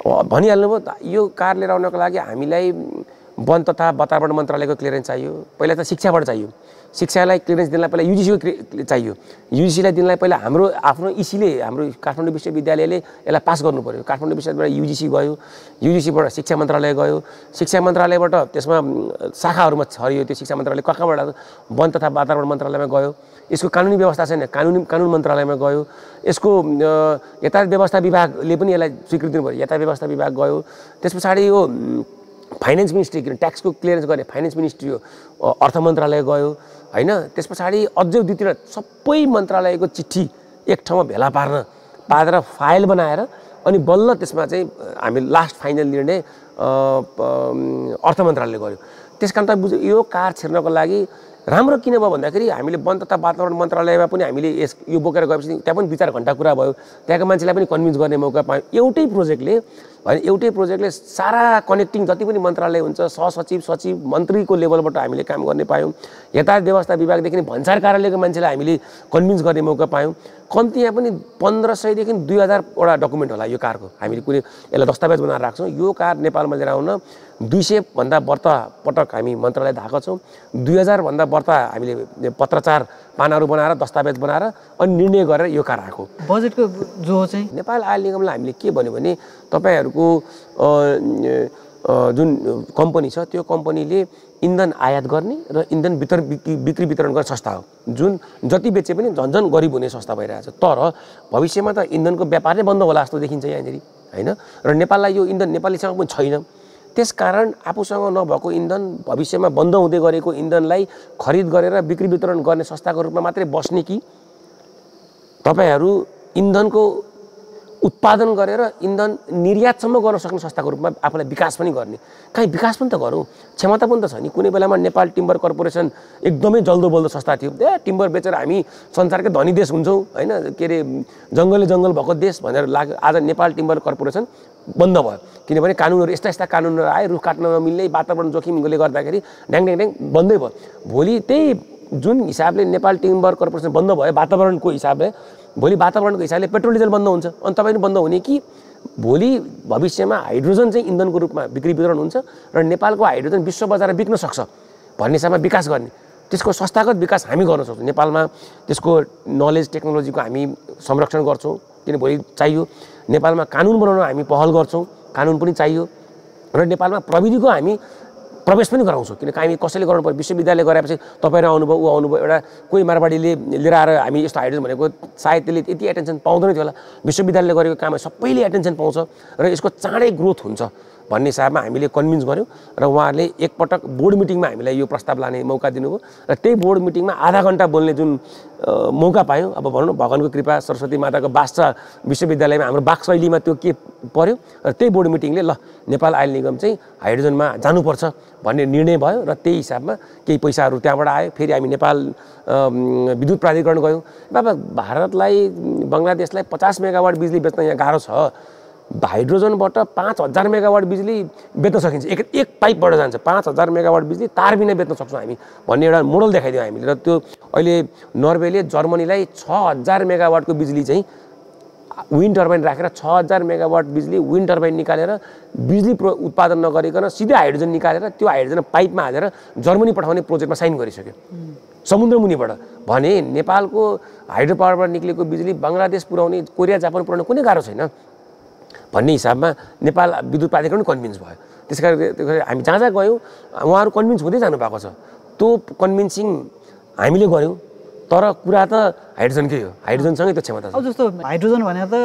भनिहाल्नुभयो यो कार लिएर आउनको लागि हामीलाई वन तथा वातावरण मन्त्रालयको क्लियरेन्स चाहियो। पहिला त शिक्षाबाट चाहियो। शिक्षालाई क्लियरेन्स दिनलाई पहिला युजिसीको चाहियो। युजिसीलाई दिनलाई पहिला हाम्रो आफ्नो इसीले हाम्रो काठमाडौँ विश्वविद्यालयले यसलाई पास गर्नु पऱ्यो काठमाडौँ विश्वविद्यालयबाट युजिसी गयो युजिसीबाट शिक्षा मन्त्रालय गयो। शिक्षा मन्त्रालयबाट त्यसमा शाखाहरूमा छरियो। त्यो शिक्षा मन्त्रालय कहाँ कहाँबाट वन तथा वातावरण मन्त्रालयमा गयो। यसको कानुनी व्यवस्था छैन कानुनी कानुन मन्त्रालयमा गयो। यसको यातायात व्यवस्था विभागले पनि यसलाई स्वीकृति दिनु पऱ्यो यातायात व्यवस्था विभाग गयो। त्यस पछाडि यो फाइनेन्स मिनिस्ट्री किन ट्याक्सको क्लियरेन्स गर्ने फाइनेन्स मिनिस्ट्री हो अर्थ मन्त्रालय गयो। होइन? त्यस पछाडि अझै दुई तिनवटा सबै मन्त्रालयको चिठी एक ठाउँमा भेला पार्न पारेर फाइल बनाएर अनि बल्ल त्यसमा चाहिँ हामी लास्ट फाइनल निर्णय अर्थ मन्त्रालयले गर्यो। त्यस कारण त बुझ यो कार छिर्नको लागि राम्रो किन भयो भन्दाखेरि हामीले वन तथा वातावरण मन्त्रालयमा पनि हामीले यस यो बोकेर गएपछि त्यहाँ पनि दुई चार घन्टा कुरा भयो। त्यहाँको मान्छेलाई पनि कन्भिन्स गर्ने मौका पायौँ। एउटै प्रोजेक्टले भने एउटै प्रोजेक्टले सारा कनेक्टिङ जति पनि मन्त्रालय हुन्छ सहसचिव सचिव मन्त्रीको लेभलबाट हामीले काम गर्ने पायौँ। यातायात व्यवस्था विभागदेखि भन्सार कार्यालयको मान्छेलाई हामीले कन्भिन्स गर्ने मौका पायौँ। कम्ती यहाँ पनि पन्ध्र सयदेखि दुई हजारवटा डकुमेन्ट होला यो कारको। हामीले कुनै यसलाई दस्तावेज बनाएर राख्छौँ। यो कार नेपालमा लिएर आउन दुई सयभन्दा बढ्ता पटक हामी मन्त्रालय धाएका छौँ। दुई हजारभन्दा बढ्ता हामीले पत्रचार पानाहरू बनाएर दस्तावेज बनाएर अनि निर्णय गरेर यो कार आएको। बजेटको जो चाहिँ? नेपाल आयल निगमलाई हामीले के भन्यो भने तपाईँहरूको जुन कम्पनी छ त्यो कम्पनीले इन्धन आयात गर्ने र इन्धन वितर बिक्री वितरण गर्ने संस्था हो। जुन जति बेचे पनि झन् झन् गरिब हुने संस्था भइरहेछ। तर भविष्यमा त इन्धनको व्यापार नै बन्द होला जस्तो देखिन्छ यहाँनिर होइन? र नेपाललाई यो इन्धन नेपालीसँग पनि छैन। त्यसकारण आफूसँग नभएको इन्धन भविष्यमा बन्द हुँदै गरेको इन्धनलाई खरिद गरेर बिक्री वितरण गर्ने संस्थाको रूपमा मात्रै बस्ने कि? तपाईँहरू इन्धनको उत्पादन गरेर इन्धन निर्यातसम्म गर्न सक्ने संस्थाको रूपमा आफूलाई विकास पनि गर्ने। काहीँ विकास पनि त गरौँ। क्षमता पनि त छ नि। कुनै बेलामा नेपाल टिम्बर कर्पोरेसन एकदमै जल्दो बल्दो संस्था थियो। ए टिम्बर बेचेर हामी संसारकै धनी देश हुन्छौँ होइन? के अरे जङ्गलै जङ्गल भएको देश भनेर लाग्यो आज नेपाल टिम्बर कर्पोरेसन बन्द भयो। किनभने कानुनहरू यस्ता यस्ता कानुनहरू आए रुख काट्न नमिल्ने वातावरण जोखिमले गर्दाखेरि ड्याङ ड्याङ ड्याङ बन्दै भयो। भोलि त्यही जुन हिसाबले नेपाल टिम्बर कर्पोरेसन बन्द भयो वातावरणको हिसाबले भोलि वातावरणको हिसाबले पेट्रोल डिजल बन्द हुन्छ। अनि तपाईँ बन्द हुने कि? भोलि भविष्यमा हाइड्रोजन चाहिँ इन्धनको रूपमा बिक्री वितरण हुन्छ र नेपालको हाइड्रोजन विश्व बजारमा बिक्न सक्छ भन्ने हिसाबमा विकास गर्ने। त्यसको संस्थागत विकास हामी गर्न सक्छौँ। नेपालमा त्यसको नलेज टेक्नोलोजीको हामी संरक्षण गर्छौँ। किन भोलि चाहियो नेपालमा कानुन बनाउन हामी पहल गर्छौँ कानुन पनि चाहियो र नेपालमा प्रविधिको हामी प्रवेश पनि गराउँछौँ। किन हामी कसैले गर्नु पर्यो? विश्वविद्यालय गराएपछि तपाईँ आउनुभयो ऊ आउनुभयो एउटा कोही मारवाडीले लिएर आएर हामी यस्तो हाइड्रोजन भनेको सायद त्यसले यति एटेन्सन पाउँदैन थियो होला। विश्वविद्यालयले गरेको काम सबैले एटेन्सन पाउँछ र यसको चाँडै ग्रोथ हुन्छ। भन्ने हिसाबमा हामीले कन्भिन्स गऱ्यौँ र उहाँहरूले एकपटक बोर्ड मिटिङमा हामीलाई यो प्रस्ताव लाने मौका दिनुभयो र त्यही बोर्ड मिटिङमा आधा घन्टा बोल्ने जुन मौका पायौँ। अब भनौँ न भगवान्को कृपा सरस्वती माताको बास छ विश्वविद्यालयमा हाम्रो बाक शैलीमा त्यो के पर्यो र त्यही बोर्ड मिटिङले ल नेपाल आयल निगम चाहिँ हाइड्रोजनमा जानुपर्छ भन्ने निर्णय भयो र त्यही हिसाबमा केही पैसाहरू त्यहाँबाट आयो। फेरि हामी नेपाल विद्युत प्राधिकरण गयौँ। बाबा भारतलाई बङ्गलादेशलाई पचास मेगावाट बिजुली बेच्न यहाँ गाह्रो छ। हाइड्रोजनबाट पाँच हजार मेगावाट बिजुली बेच्न सकिन्छ। एक एक पाइपबाट जान्छ। पाँच हजार मेगावाट बिजुली तार बिना बेच्न सक्छौँ हामी भन्ने एउटा मोडल देखाइदियो हामीले। र त्यो अहिले नर्वेले जर्मनीलाई छ हजार मेगावाटको बिजुली चाहिँ विन्ड टर्बाइन राखेर छ हजार मेगावाट बिजुली विन्ड टर्बाइन निकालेर बिजुली प्रो उत्पादन नगरिकन सिधै हाइड्रोजन निकालेर त्यो हाइड्रोजन पाइपमा हालेर जर्मनी पठाउने प्रोजेक्टमा साइन गरिसक्यो। समुद्र मुनिबाट भने नेपालको हाइड्रो पावरबाट निक्लेको बिजुली बङ्गलादेश पुर्याउने कोरिया जापान पुऱ्याउन कुनै गाह्रो छैन। भन्ने हिसाबमा नेपाल विद्युत प्राधिकरण कन्भिन्स भयो। त्यस कारण हामी जहाँ जहाँ गयौँ उहाँहरू कन्भिन्स हुँदै जानुभएको छ। त्यो कन्भिन्सिङ हामीले गऱ्यौँ तर कुरा त हाइड्रोजनकै हो। हाइड्रोजनसँगै त्यो क्षमता जस्तो हाइड्रोजन भनेर त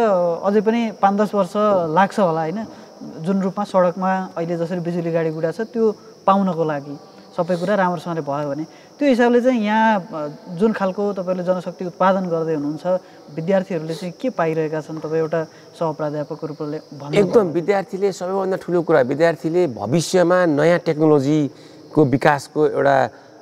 अझै पनि पाँच दस वर्ष लाग्छ होला होइन? जुन रूपमा सडकमा अहिले जसरी बिजुली गाडी गुडा छ त्यो पाउनको लागि सबै कुरा राम्रोसँगले भयो भने त्यो हिसाबले चाहिँ यहाँ जुन खालको तपाईँले जनशक्ति उत्पादन गर्दै हुनुहुन्छ विद्यार्थीहरूले चाहिँ के पाइरहेका छन्? तपाईँ एउटा सहप्राध्यापकको रूपले एकदम विद्यार्थीले सबैभन्दा ठुलो कुरा विद्यार्थीले भविष्यमा नयाँ टेक्नोलोजीको विकासको एउटा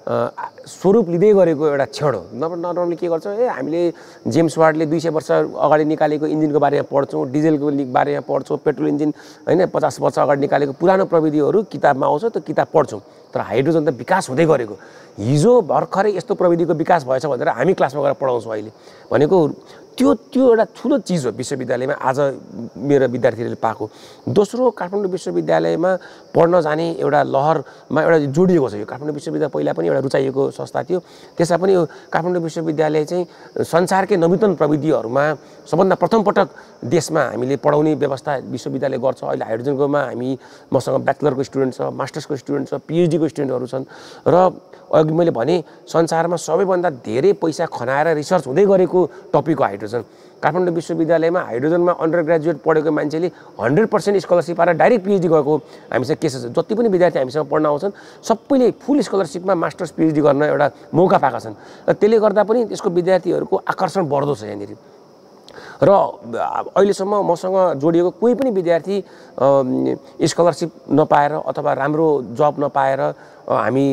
स्वरूप लिँदै गरेको एउटा क्षण हो। नत्र नर्मली के गर्छ? ए हामीले जेम्स वार्डले दुई सय वर्ष अगाडि निकालेको इन्जिनको बारेमा पढ्छौँ डिजेलको बारेमा पढ्छौँ पेट्रोल इन्जिन होइन पचास वर्ष अगाडि निकालेको पुरानो प्रविधिहरू किताबमा आउँछ त्यो किताब पढ्छौँ। तर हाइड्रोजन त विकास हुँदै गरेको। हिजो भर्खरै यस्तो प्रविधिको विकास भएछ भनेर हामी क्लासमा गएर पढाउँछौँ अहिले। भनेको त्यो त्यो एउटा ठुलो चिज हो विश्वविद्यालयमा आज मेरो विद्यार्थीहरूले पाएको। दोस्रो काठमाडौँ विश्वविद्यालयमा पढ्न जाने एउटा लहरमा एउटा जोडिएको छ। यो काठमाडौँ विश्वविद्यालय पहिला पनि एउटा रुचाइएको संस्था थियो। त्यसमा पनि यो काठमाडौँ विश्वविद्यालय चाहिँ संसारकै नवीनतम प्रविधिहरूमा सबभन्दा प्रथम पटक देशमा हामीले पढाउने व्यवस्था विश्वविद्यालय गर्छ। अहिले हाइड्रोजनकोमा हामी मसँग ब्याचलरको स्टुडेन्ट छ मास्टर्सको स्टुडेन्ट छ पिएचडीको स्टुडेन्टहरू छन्। र अघि मैले भने संसारमा सबैभन्दा धेरै पैसा खनाएर रिसर्च हुँदै गरेको टपिक हो हाइड्रोजन। काठमाडौँ विश्वविद्यालयमा हाइड्रोजनमा अन्डर ग्रेजुएट पढेको मान्छेले हन्ड्रेड पर्सेन्ट स्कलरसिप पाएर डाइरेक्ट पिएचडी गरेको हामीसँग केसेस जति पनि विद्यार्थी हामीसँग पढ्न आउँछन् सबैले फुल स्कलरसिपमा मास्टर्स पिएचडी गर्न एउटा मौका पाएका छन्। र त्यसले गर्दा पनि त्यसको विद्यार्थीहरूको आकर्षण बढ्दो छ यहाँनिर। र अहिलेसम्म मसँग जोडिएको कोही पनि विद्यार्थी स्कलरसिप नपाएर अथवा राम्रो जब नपाएर हामी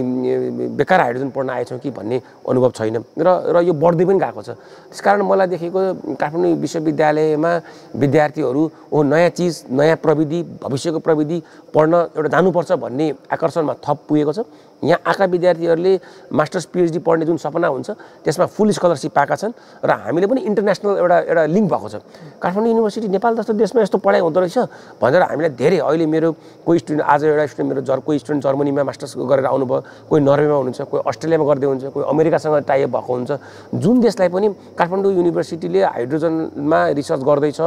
बेकार हाइड्रोजन पढ्न आएछौँ कि भन्ने अनुभव छैन। र र यो बढ्दै पनि गएको छ। त्यसकारण मलाई देखेको काठमाडौँ विश्वविद्यालयमा विद्यार्थीहरू ओ नयाँ चिज नयाँ प्रविधि भविष्यको प्रविधि पढ्न एउटा जानुपर्छ भन्ने आकर्षणमा थप पुगेको छ। यहाँ आएका विद्यार्थीहरूले मास्टर्स पिएचडी पढ्ने जुन सपना हुन्छ त्यसमा फुल स्कलरसिप पाएका छन् र हामीले पनि इन्टरनेसनल एउटा एउटा लिङ्क भएको छ। काठमाडौँ युनिभर्सिटी नेपाल जस्तो देशमा यस्तो पढाइ हुँदो रहेछ भनेर हामीलाई धेरै अहिले मेरो कोही स्टुडेन्ट आज एउटा स्टुडेन्ट मेरो जर कोही स्टुडेन्ट जर्मनीमा मास्टर्स गरेर आउनुभयो कोही नर्वेमा हुनुहुन्छ कोही अस्ट्रेलियामा गर्दै हुन्छ कोही अमेरिकासँग टाइप भएको हुन्छ। जुन देशलाई पनि काठमाडौँ युनिभर्सिटीले हाइड्रोजनमा रिसर्च गर्दैछ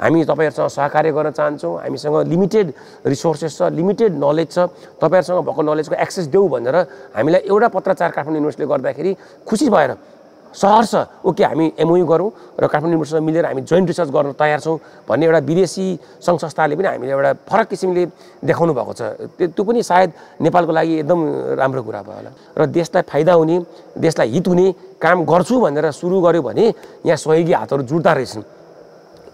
हामी तपाईँहरूसँग सहकार्य गर्न चाहन्छौँ हामीसँग लिमिटेड रिसोर्सेस छ लिमिटेड नलेज छ तपाईँहरूसँग भएको नलेजको एक्सेस देऊ भनेर हामीलाई एउटा पत्रचार काठमाडौँ युनिभर्सिटीले गर्दाखेरि खुसी भएर सहर्ष ओके हामी एमओयु गरौँ र काठमाडौँ युनिभर्सिटीसँग मिलेर हामी जोइन्ट रिसर्च गर्न तयार छौँ भन्ने एउटा विदेशी सङ्घ संस्थाले पनि हामीले एउटा फरक किसिमले देखाउनु भएको छ। त्यो पनि सायद नेपालको लागि एकदम राम्रो कुरा भयो होला। र देशलाई फाइदा हुने देशलाई हित हुने काम गर्छु भनेर सुरु गऱ्यो भने यहाँ सहयोगी हातहरू जुट्दा रहेछन्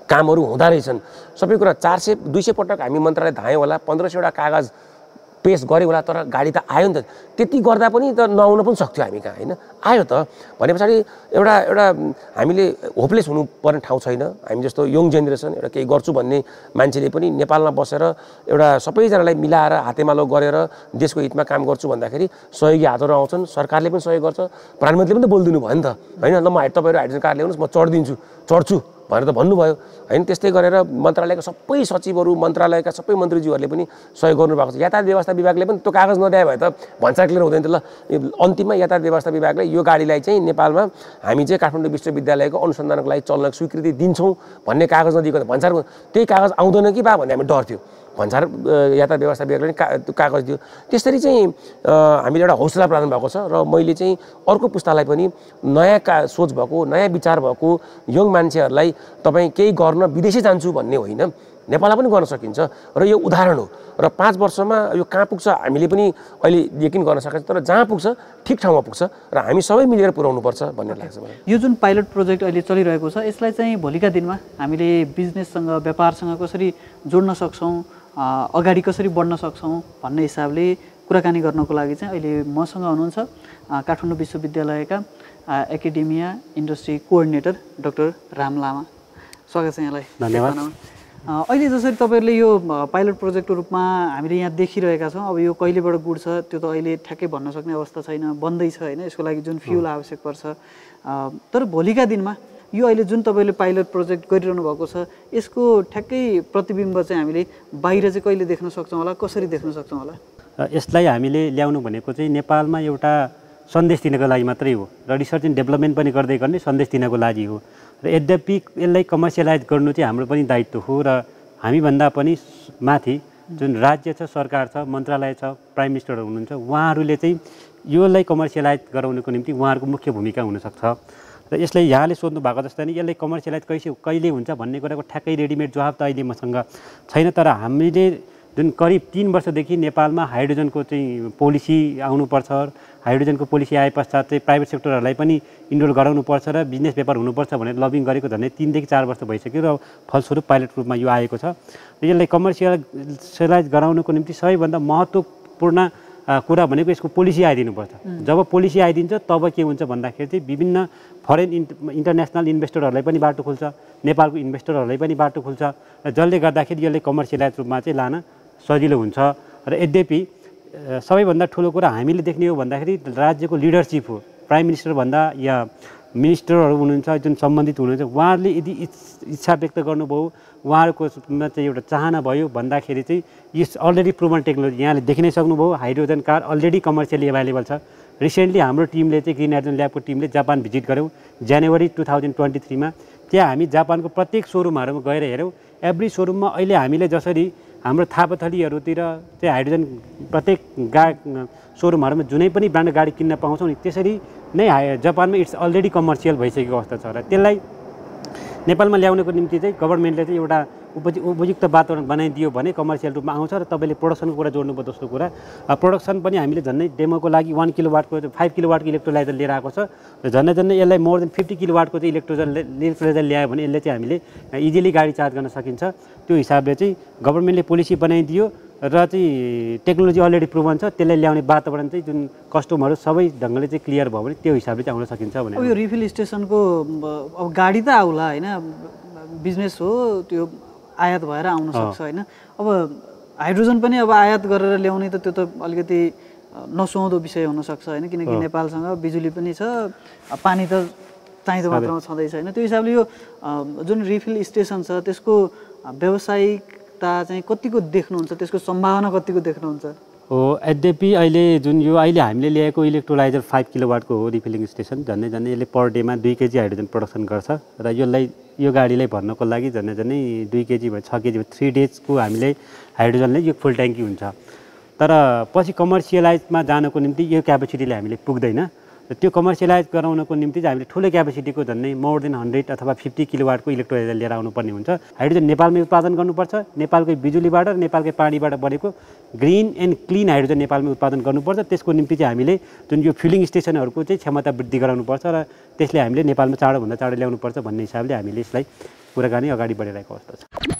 कामहरू हुँदो रहेछन्। सबै कुरा चार सय दुई सय पटक हामी मन्त्रालय धायौँ होला पन्ध्र सयवटा कागज पेस गऱ्यो होला तर गाडी त आयो नि त। त्यति गर्दा पनि त नआउन पनि सक्थ्यो हामी कहाँ होइन? आयो त। भने पछाडि एउटा एउटा हामीले होपलेस हुनुपर्ने ठाउँ छैन। हामी जस्तो यङ जेनेरेसन एउटा केही गर्छु भन्ने मान्छेले पनि नेपालमा बसेर एउटा सबैजनालाई मिलाएर हातेमालो गरेर देशको हितमा काम गर्छु भन्दाखेरि सहयोगी हातहरू आउँछन् सरकारले पनि सहयोग गर्छ प्रधानमन्त्रीले पनि त बोलिदिनु भयो नि त। होइन ल म तपाईँहरू हाइड्रोजन कार ल्याउनुहोस् म चढिदिन्छु चढ्छु। भनेर त भन्नुभयो। होइन त्यस्तै गरेर मन्त्रालयका सबै सचिवहरू मन्त्रालयका सबै मन्त्रीज्यूहरूले पनि सहयोग गर्नुभएको छ। यातायात व्यवस्था विभागले पनि त्यो कागज नदिए भए त भन्सार क्लियर हुँदैन थियो ल अन्तिममा यातायात व्यवस्था विभागले यो गाडीलाई चाहिँ नेपालमा हामी चाहिँ काठमाडौँ विश्वविद्यालयको अनुसन्धानको लागि चल्न स्वीकृति दिन्छौँ भन्ने कागज नदिएको भन्सार त्यही कागज आउँदैन कि बा भन्ने हामी डर थियो। भन्सार यातायात व्यवस्था विभागले का कागज दियो। त्यसरी चाहिँ हामीले एउटा हौसला प्रदान भएको छ र मैले चाहिँ अर्को पुस्तालाई पनि नयाँ का सोच भएको नयाँ विचार भएको यङ मान्छेहरूलाई तपाईँ केही गर्न विदेशै जान्छु भन्ने होइन। नेपालमा पनि गर्न सकिन्छ र यो उदाहरण हो। र पाँच वर्षमा यो कहाँ पुग्छ हामीले पनि अहिले यकिन गर्न सकिन्छ तर जहाँ पुग्छ ठिक ठाउँमा पुग्छ र हामी सबै मिलेर पुर्याउनुपर्छ भन्ने लाग्छ मलाई। यो जुन पाइलट प्रोजेक्ट अहिले चलिरहेको छ यसलाई चाहिँ भोलिका दिनमा हामीले बिजनेससँग व्यापारसँग कसरी जोड्न सक्छौँ? अगाडि कसरी बढ्न सक्छौँ भन्ने हिसाबले कुराकानी गर्नको लागि चाहिँ अहिले मसँग हुनुहुन्छ काठमाडौँ विश्वविद्यालयका academia industry coordinator doctor Ram Lama. स्वागत छ यहाँलाई। धन्यवाद। अहिले जसरी तपाईँहरूले यो पाइलट प्रोजेक्टको रूपमा हामीले यहाँ देखिरहेका छौँ अब यो कहिलेबाट गुड्छ त्यो त अहिले ठ्याक्कै भन्न सक्ने अवस्था छैन बन्दैछ होइन? यसको लागि जुन फ्युल आवश्यक पर्छ। तर भोलिका दिनमा यो अहिले जुन तपाईँले पाइलट प्रोजेक्ट गरिरहनु भएको छ यसको ठ्याक्कै प्रतिबिम्ब चाहिँ हामीले बाहिर चाहिँ कहिले देख्न सक्छौँ होला कसरी देख्न सक्छौँ होला? यसलाई हामीले ल्याउनु भनेको चाहिँ नेपालमा एउटा सन्देश दिनको लागि मात्रै हो र रिसर्च एन्ड डेभलपमेन्ट पनि गर्दै गर्ने सन्देश दिनको लागि हो र यद्यपि यसलाई कमर्सियलाइज गर्नु चाहिँ हाम्रो पनि दायित्व हो र हामीभन्दा पनि माथि जुन राज्य छ सरकार छ मन्त्रालय छ प्राइम मिनिस्टरहरू हुनुहुन्छ उहाँहरूले चाहिँ योलाई कमर्सियलाइज गराउनुको निम्ति उहाँहरूको मुख्य भूमिका हुनसक्छ। र यसलाई यहाँले सोध्नु भएको जस्तै नै यसलाई कमर्सियलाइज कैसे कहिले हुन्छ भन्ने कुराको ठ्याक्कै रेडिमेड जवाब त अहिले मसँग छैन। तर हामीले जुन करिब तिन वर्षदेखि नेपालमा हाइड्रोजनको चाहिँ पोलिसी आउनुपर्छ हाइड्रोजनको पोलिसी आए पश्चात चाहिँ प्राइभेट सेक्टरहरूलाई पनि इन्रोल गराउनुपर्छ र बिजनेस पेपर हुनुपर्छ भनेर लबिङ गरेको झन्डै तिनदेखि चार वर्ष भइसक्यो र फलस्वरूप पाइलट रूपमा यो आएको छ। र यसलाई कमर्सियलाइज गराउनुको निम्ति सबैभन्दा महत्त्वपूर्ण कुरा भनेको यसको पोलिसी आइदिनुपर्छ जब पोलिसी आइदिन्छ तब के हुन्छ भन्दाखेरि चाहिँ विभिन्न फरेन इन्ट इन्टरनेसनल इन्भेस्टरहरूलाई पनि बाटो खुल्छ नेपालको इन्भेस्टरहरूलाई पनि बाटो खुल्छ र जसले गर्दाखेरि यसले कमर्सियलाइज रूपमा चाहिँ लान सजिलो हुन्छ। र यद्यपि सबैभन्दा ठुलो कुरा हामीले देख्ने हो भन्दाखेरि राज्यको लिडरसिप हो। प्राइम मिनिस्टरभन्दा या मिनिस्टरहरू हुनुहुन्छ जुन सम्बन्धित हुनुहुन्छ उहाँहरूले यदि इच- इच्छा व्यक्त गर्नुभयो उहाँहरूको मा चाहिँ एउटा चाहना भयो भन्दाखेरि चाहिँ यस अलरेडी प्रुभन टेक्नोलोजी यहाँले देखि नै सक्नुभयो hydrogen car already commercially available छ। रिसेन्टली हाम्रो टिमले चाहिँ ग्रिन हाइड्रोजन ल्याबको टिमले जापान भिजिट गऱ्यौँ जनवरी टु थाउजन्ड ट्वेन्टी थ्रीमा त्यहाँ हामी जापानको प्रत्येक सोरुमहरूमा गएर हेऱ्यौँ। एभ्री सोरुममा अहिले हामीले जसरी हाम्रो थापाथलीहरूतिर चाहिँ हाइड्रोजन प्रत्येक गा सोरुमहरूमा जुनै पनि ब्रान्ड गाडी किन्न पाउँछौँ नि त्यसरी नै हाइ जापानमा इट्स अलरेडी कमर्सियल भइसकेको अवस्था छ। र त्यसलाई नेपालमा ल्याउनको निम्ति चाहिँ गभर्मेन्टले चाहिँ एउटा उपयुक्त वातावरण बनाइदियो भने कमर्सियल रूपमा आउँछ र तपाईँले प्रोडक्सनको कुरा जोड्नुभयो दोस्रो कुरा। प्रोडक्सन पनि हामीले झन्डै डेमोको लागि वान किलो वाटको फाइभ किलो वाटको इलेक्ट्रोलाइजर लिएर आएको छ र झन्डै झन्डै यसलाई मोर देन फिफ्टी किलो वाटको चाहिँ इलेक्ट्रोजन इलेक्ट्रोलाइजर ल्यायो भने यसले चाहिँ हामीले इजिली गाडी चार्ज गर्न सकिन्छ। त्यो हिसाबले चाहिँ गभर्मेन्टले पोलिसी बनाइदियो। र चाहिँ टेक्नोलोजी अलरेडी प्रुभन छ त्यसलाई ल्याउने वातावरण चाहिँ जुन कस्टमरहरू सबै ढङ्गले चाहिँ क्लियर भयो भने त्यो हिसाबले चाहिँ आउन सकिन्छ अब भनेर यो रिफिल स्टेसनको अब गाडी त आउला होइन बिजनेस हो त्यो आयात भएर आउन सक्छ होइन। अब हाइड्रोजन पनि अब आयात गरेर ल्याउने त त्यो त अलिकति नसुहाउँदो विषय हुनसक्छ होइन किनकि नेपालसँग बिजुली पनि छ पानी त चाहिँदो मात्रामा छँदैछ होइन। त्यो हिसाबले यो जुन रिफिल स्टेसन छ त्यसको अ, व्यावसायिकता चाहिँ कतिको देख्नुहुन्छ? त्यसको सम्भावना कतिको देख्नुहुन्छ? हो यद्यपि अहिले जुन यो अहिले हामीले ल्याएको इलेक्ट्रोलाइजर फाइभ किलोवाटको हो रिफिलिङ स्टेसन झन्डै झन्डै यसले पर डेमा दुई केजी हाइड्रोजन प्रडक्सन गर्छ र यसलाई यो गाडीलाई भर्नको लागि झन्डै झन्डै दुई केजी भयो छ केजी भयो थ्री डेजको हामीले हाइड्रोजनले यो फुल ट्याङ्की हुन्छ। तर पछि कमर्सियलाइजमा जानको निम्ति यो क्यापेसिटीले हामीले पुग्दैन। र त्यो कमर्सियलाइज गराउनको निम्ति चाहिँ हामीले ठुलो क्यापेसिटीको झन्डै मोर देन हन्ड्रेड अथवा फिफ्टी किलोवाटको इलेक्ट्रोलाइजर लिएर आउनुपर्ने हुन्छ। हाइड्रोजन नेपालमै उत्पादन गर्नुपर्छ नेपालकै बिजुलीबाट र नेपालकै पानीबाट बनेको ग्रिन एन्ड क्लिन हाइड्रोजन नेपालमै उत्पादन गर्नुपर्छ। त्यसको निम्ति चाहिँ हामीले जुन यो फिलिङ स्टेसनहरूको चाहिँ क्षमता वृद्धि गराउनुपर्छ र त्यसले हामीले नेपालमा चाँडोभन्दा चाँडो ल्याउनुपर्छ भन्ने हिसाबले हामीले यसलाई कुराकानी अगाडि बढिरहेको अवस्था छ।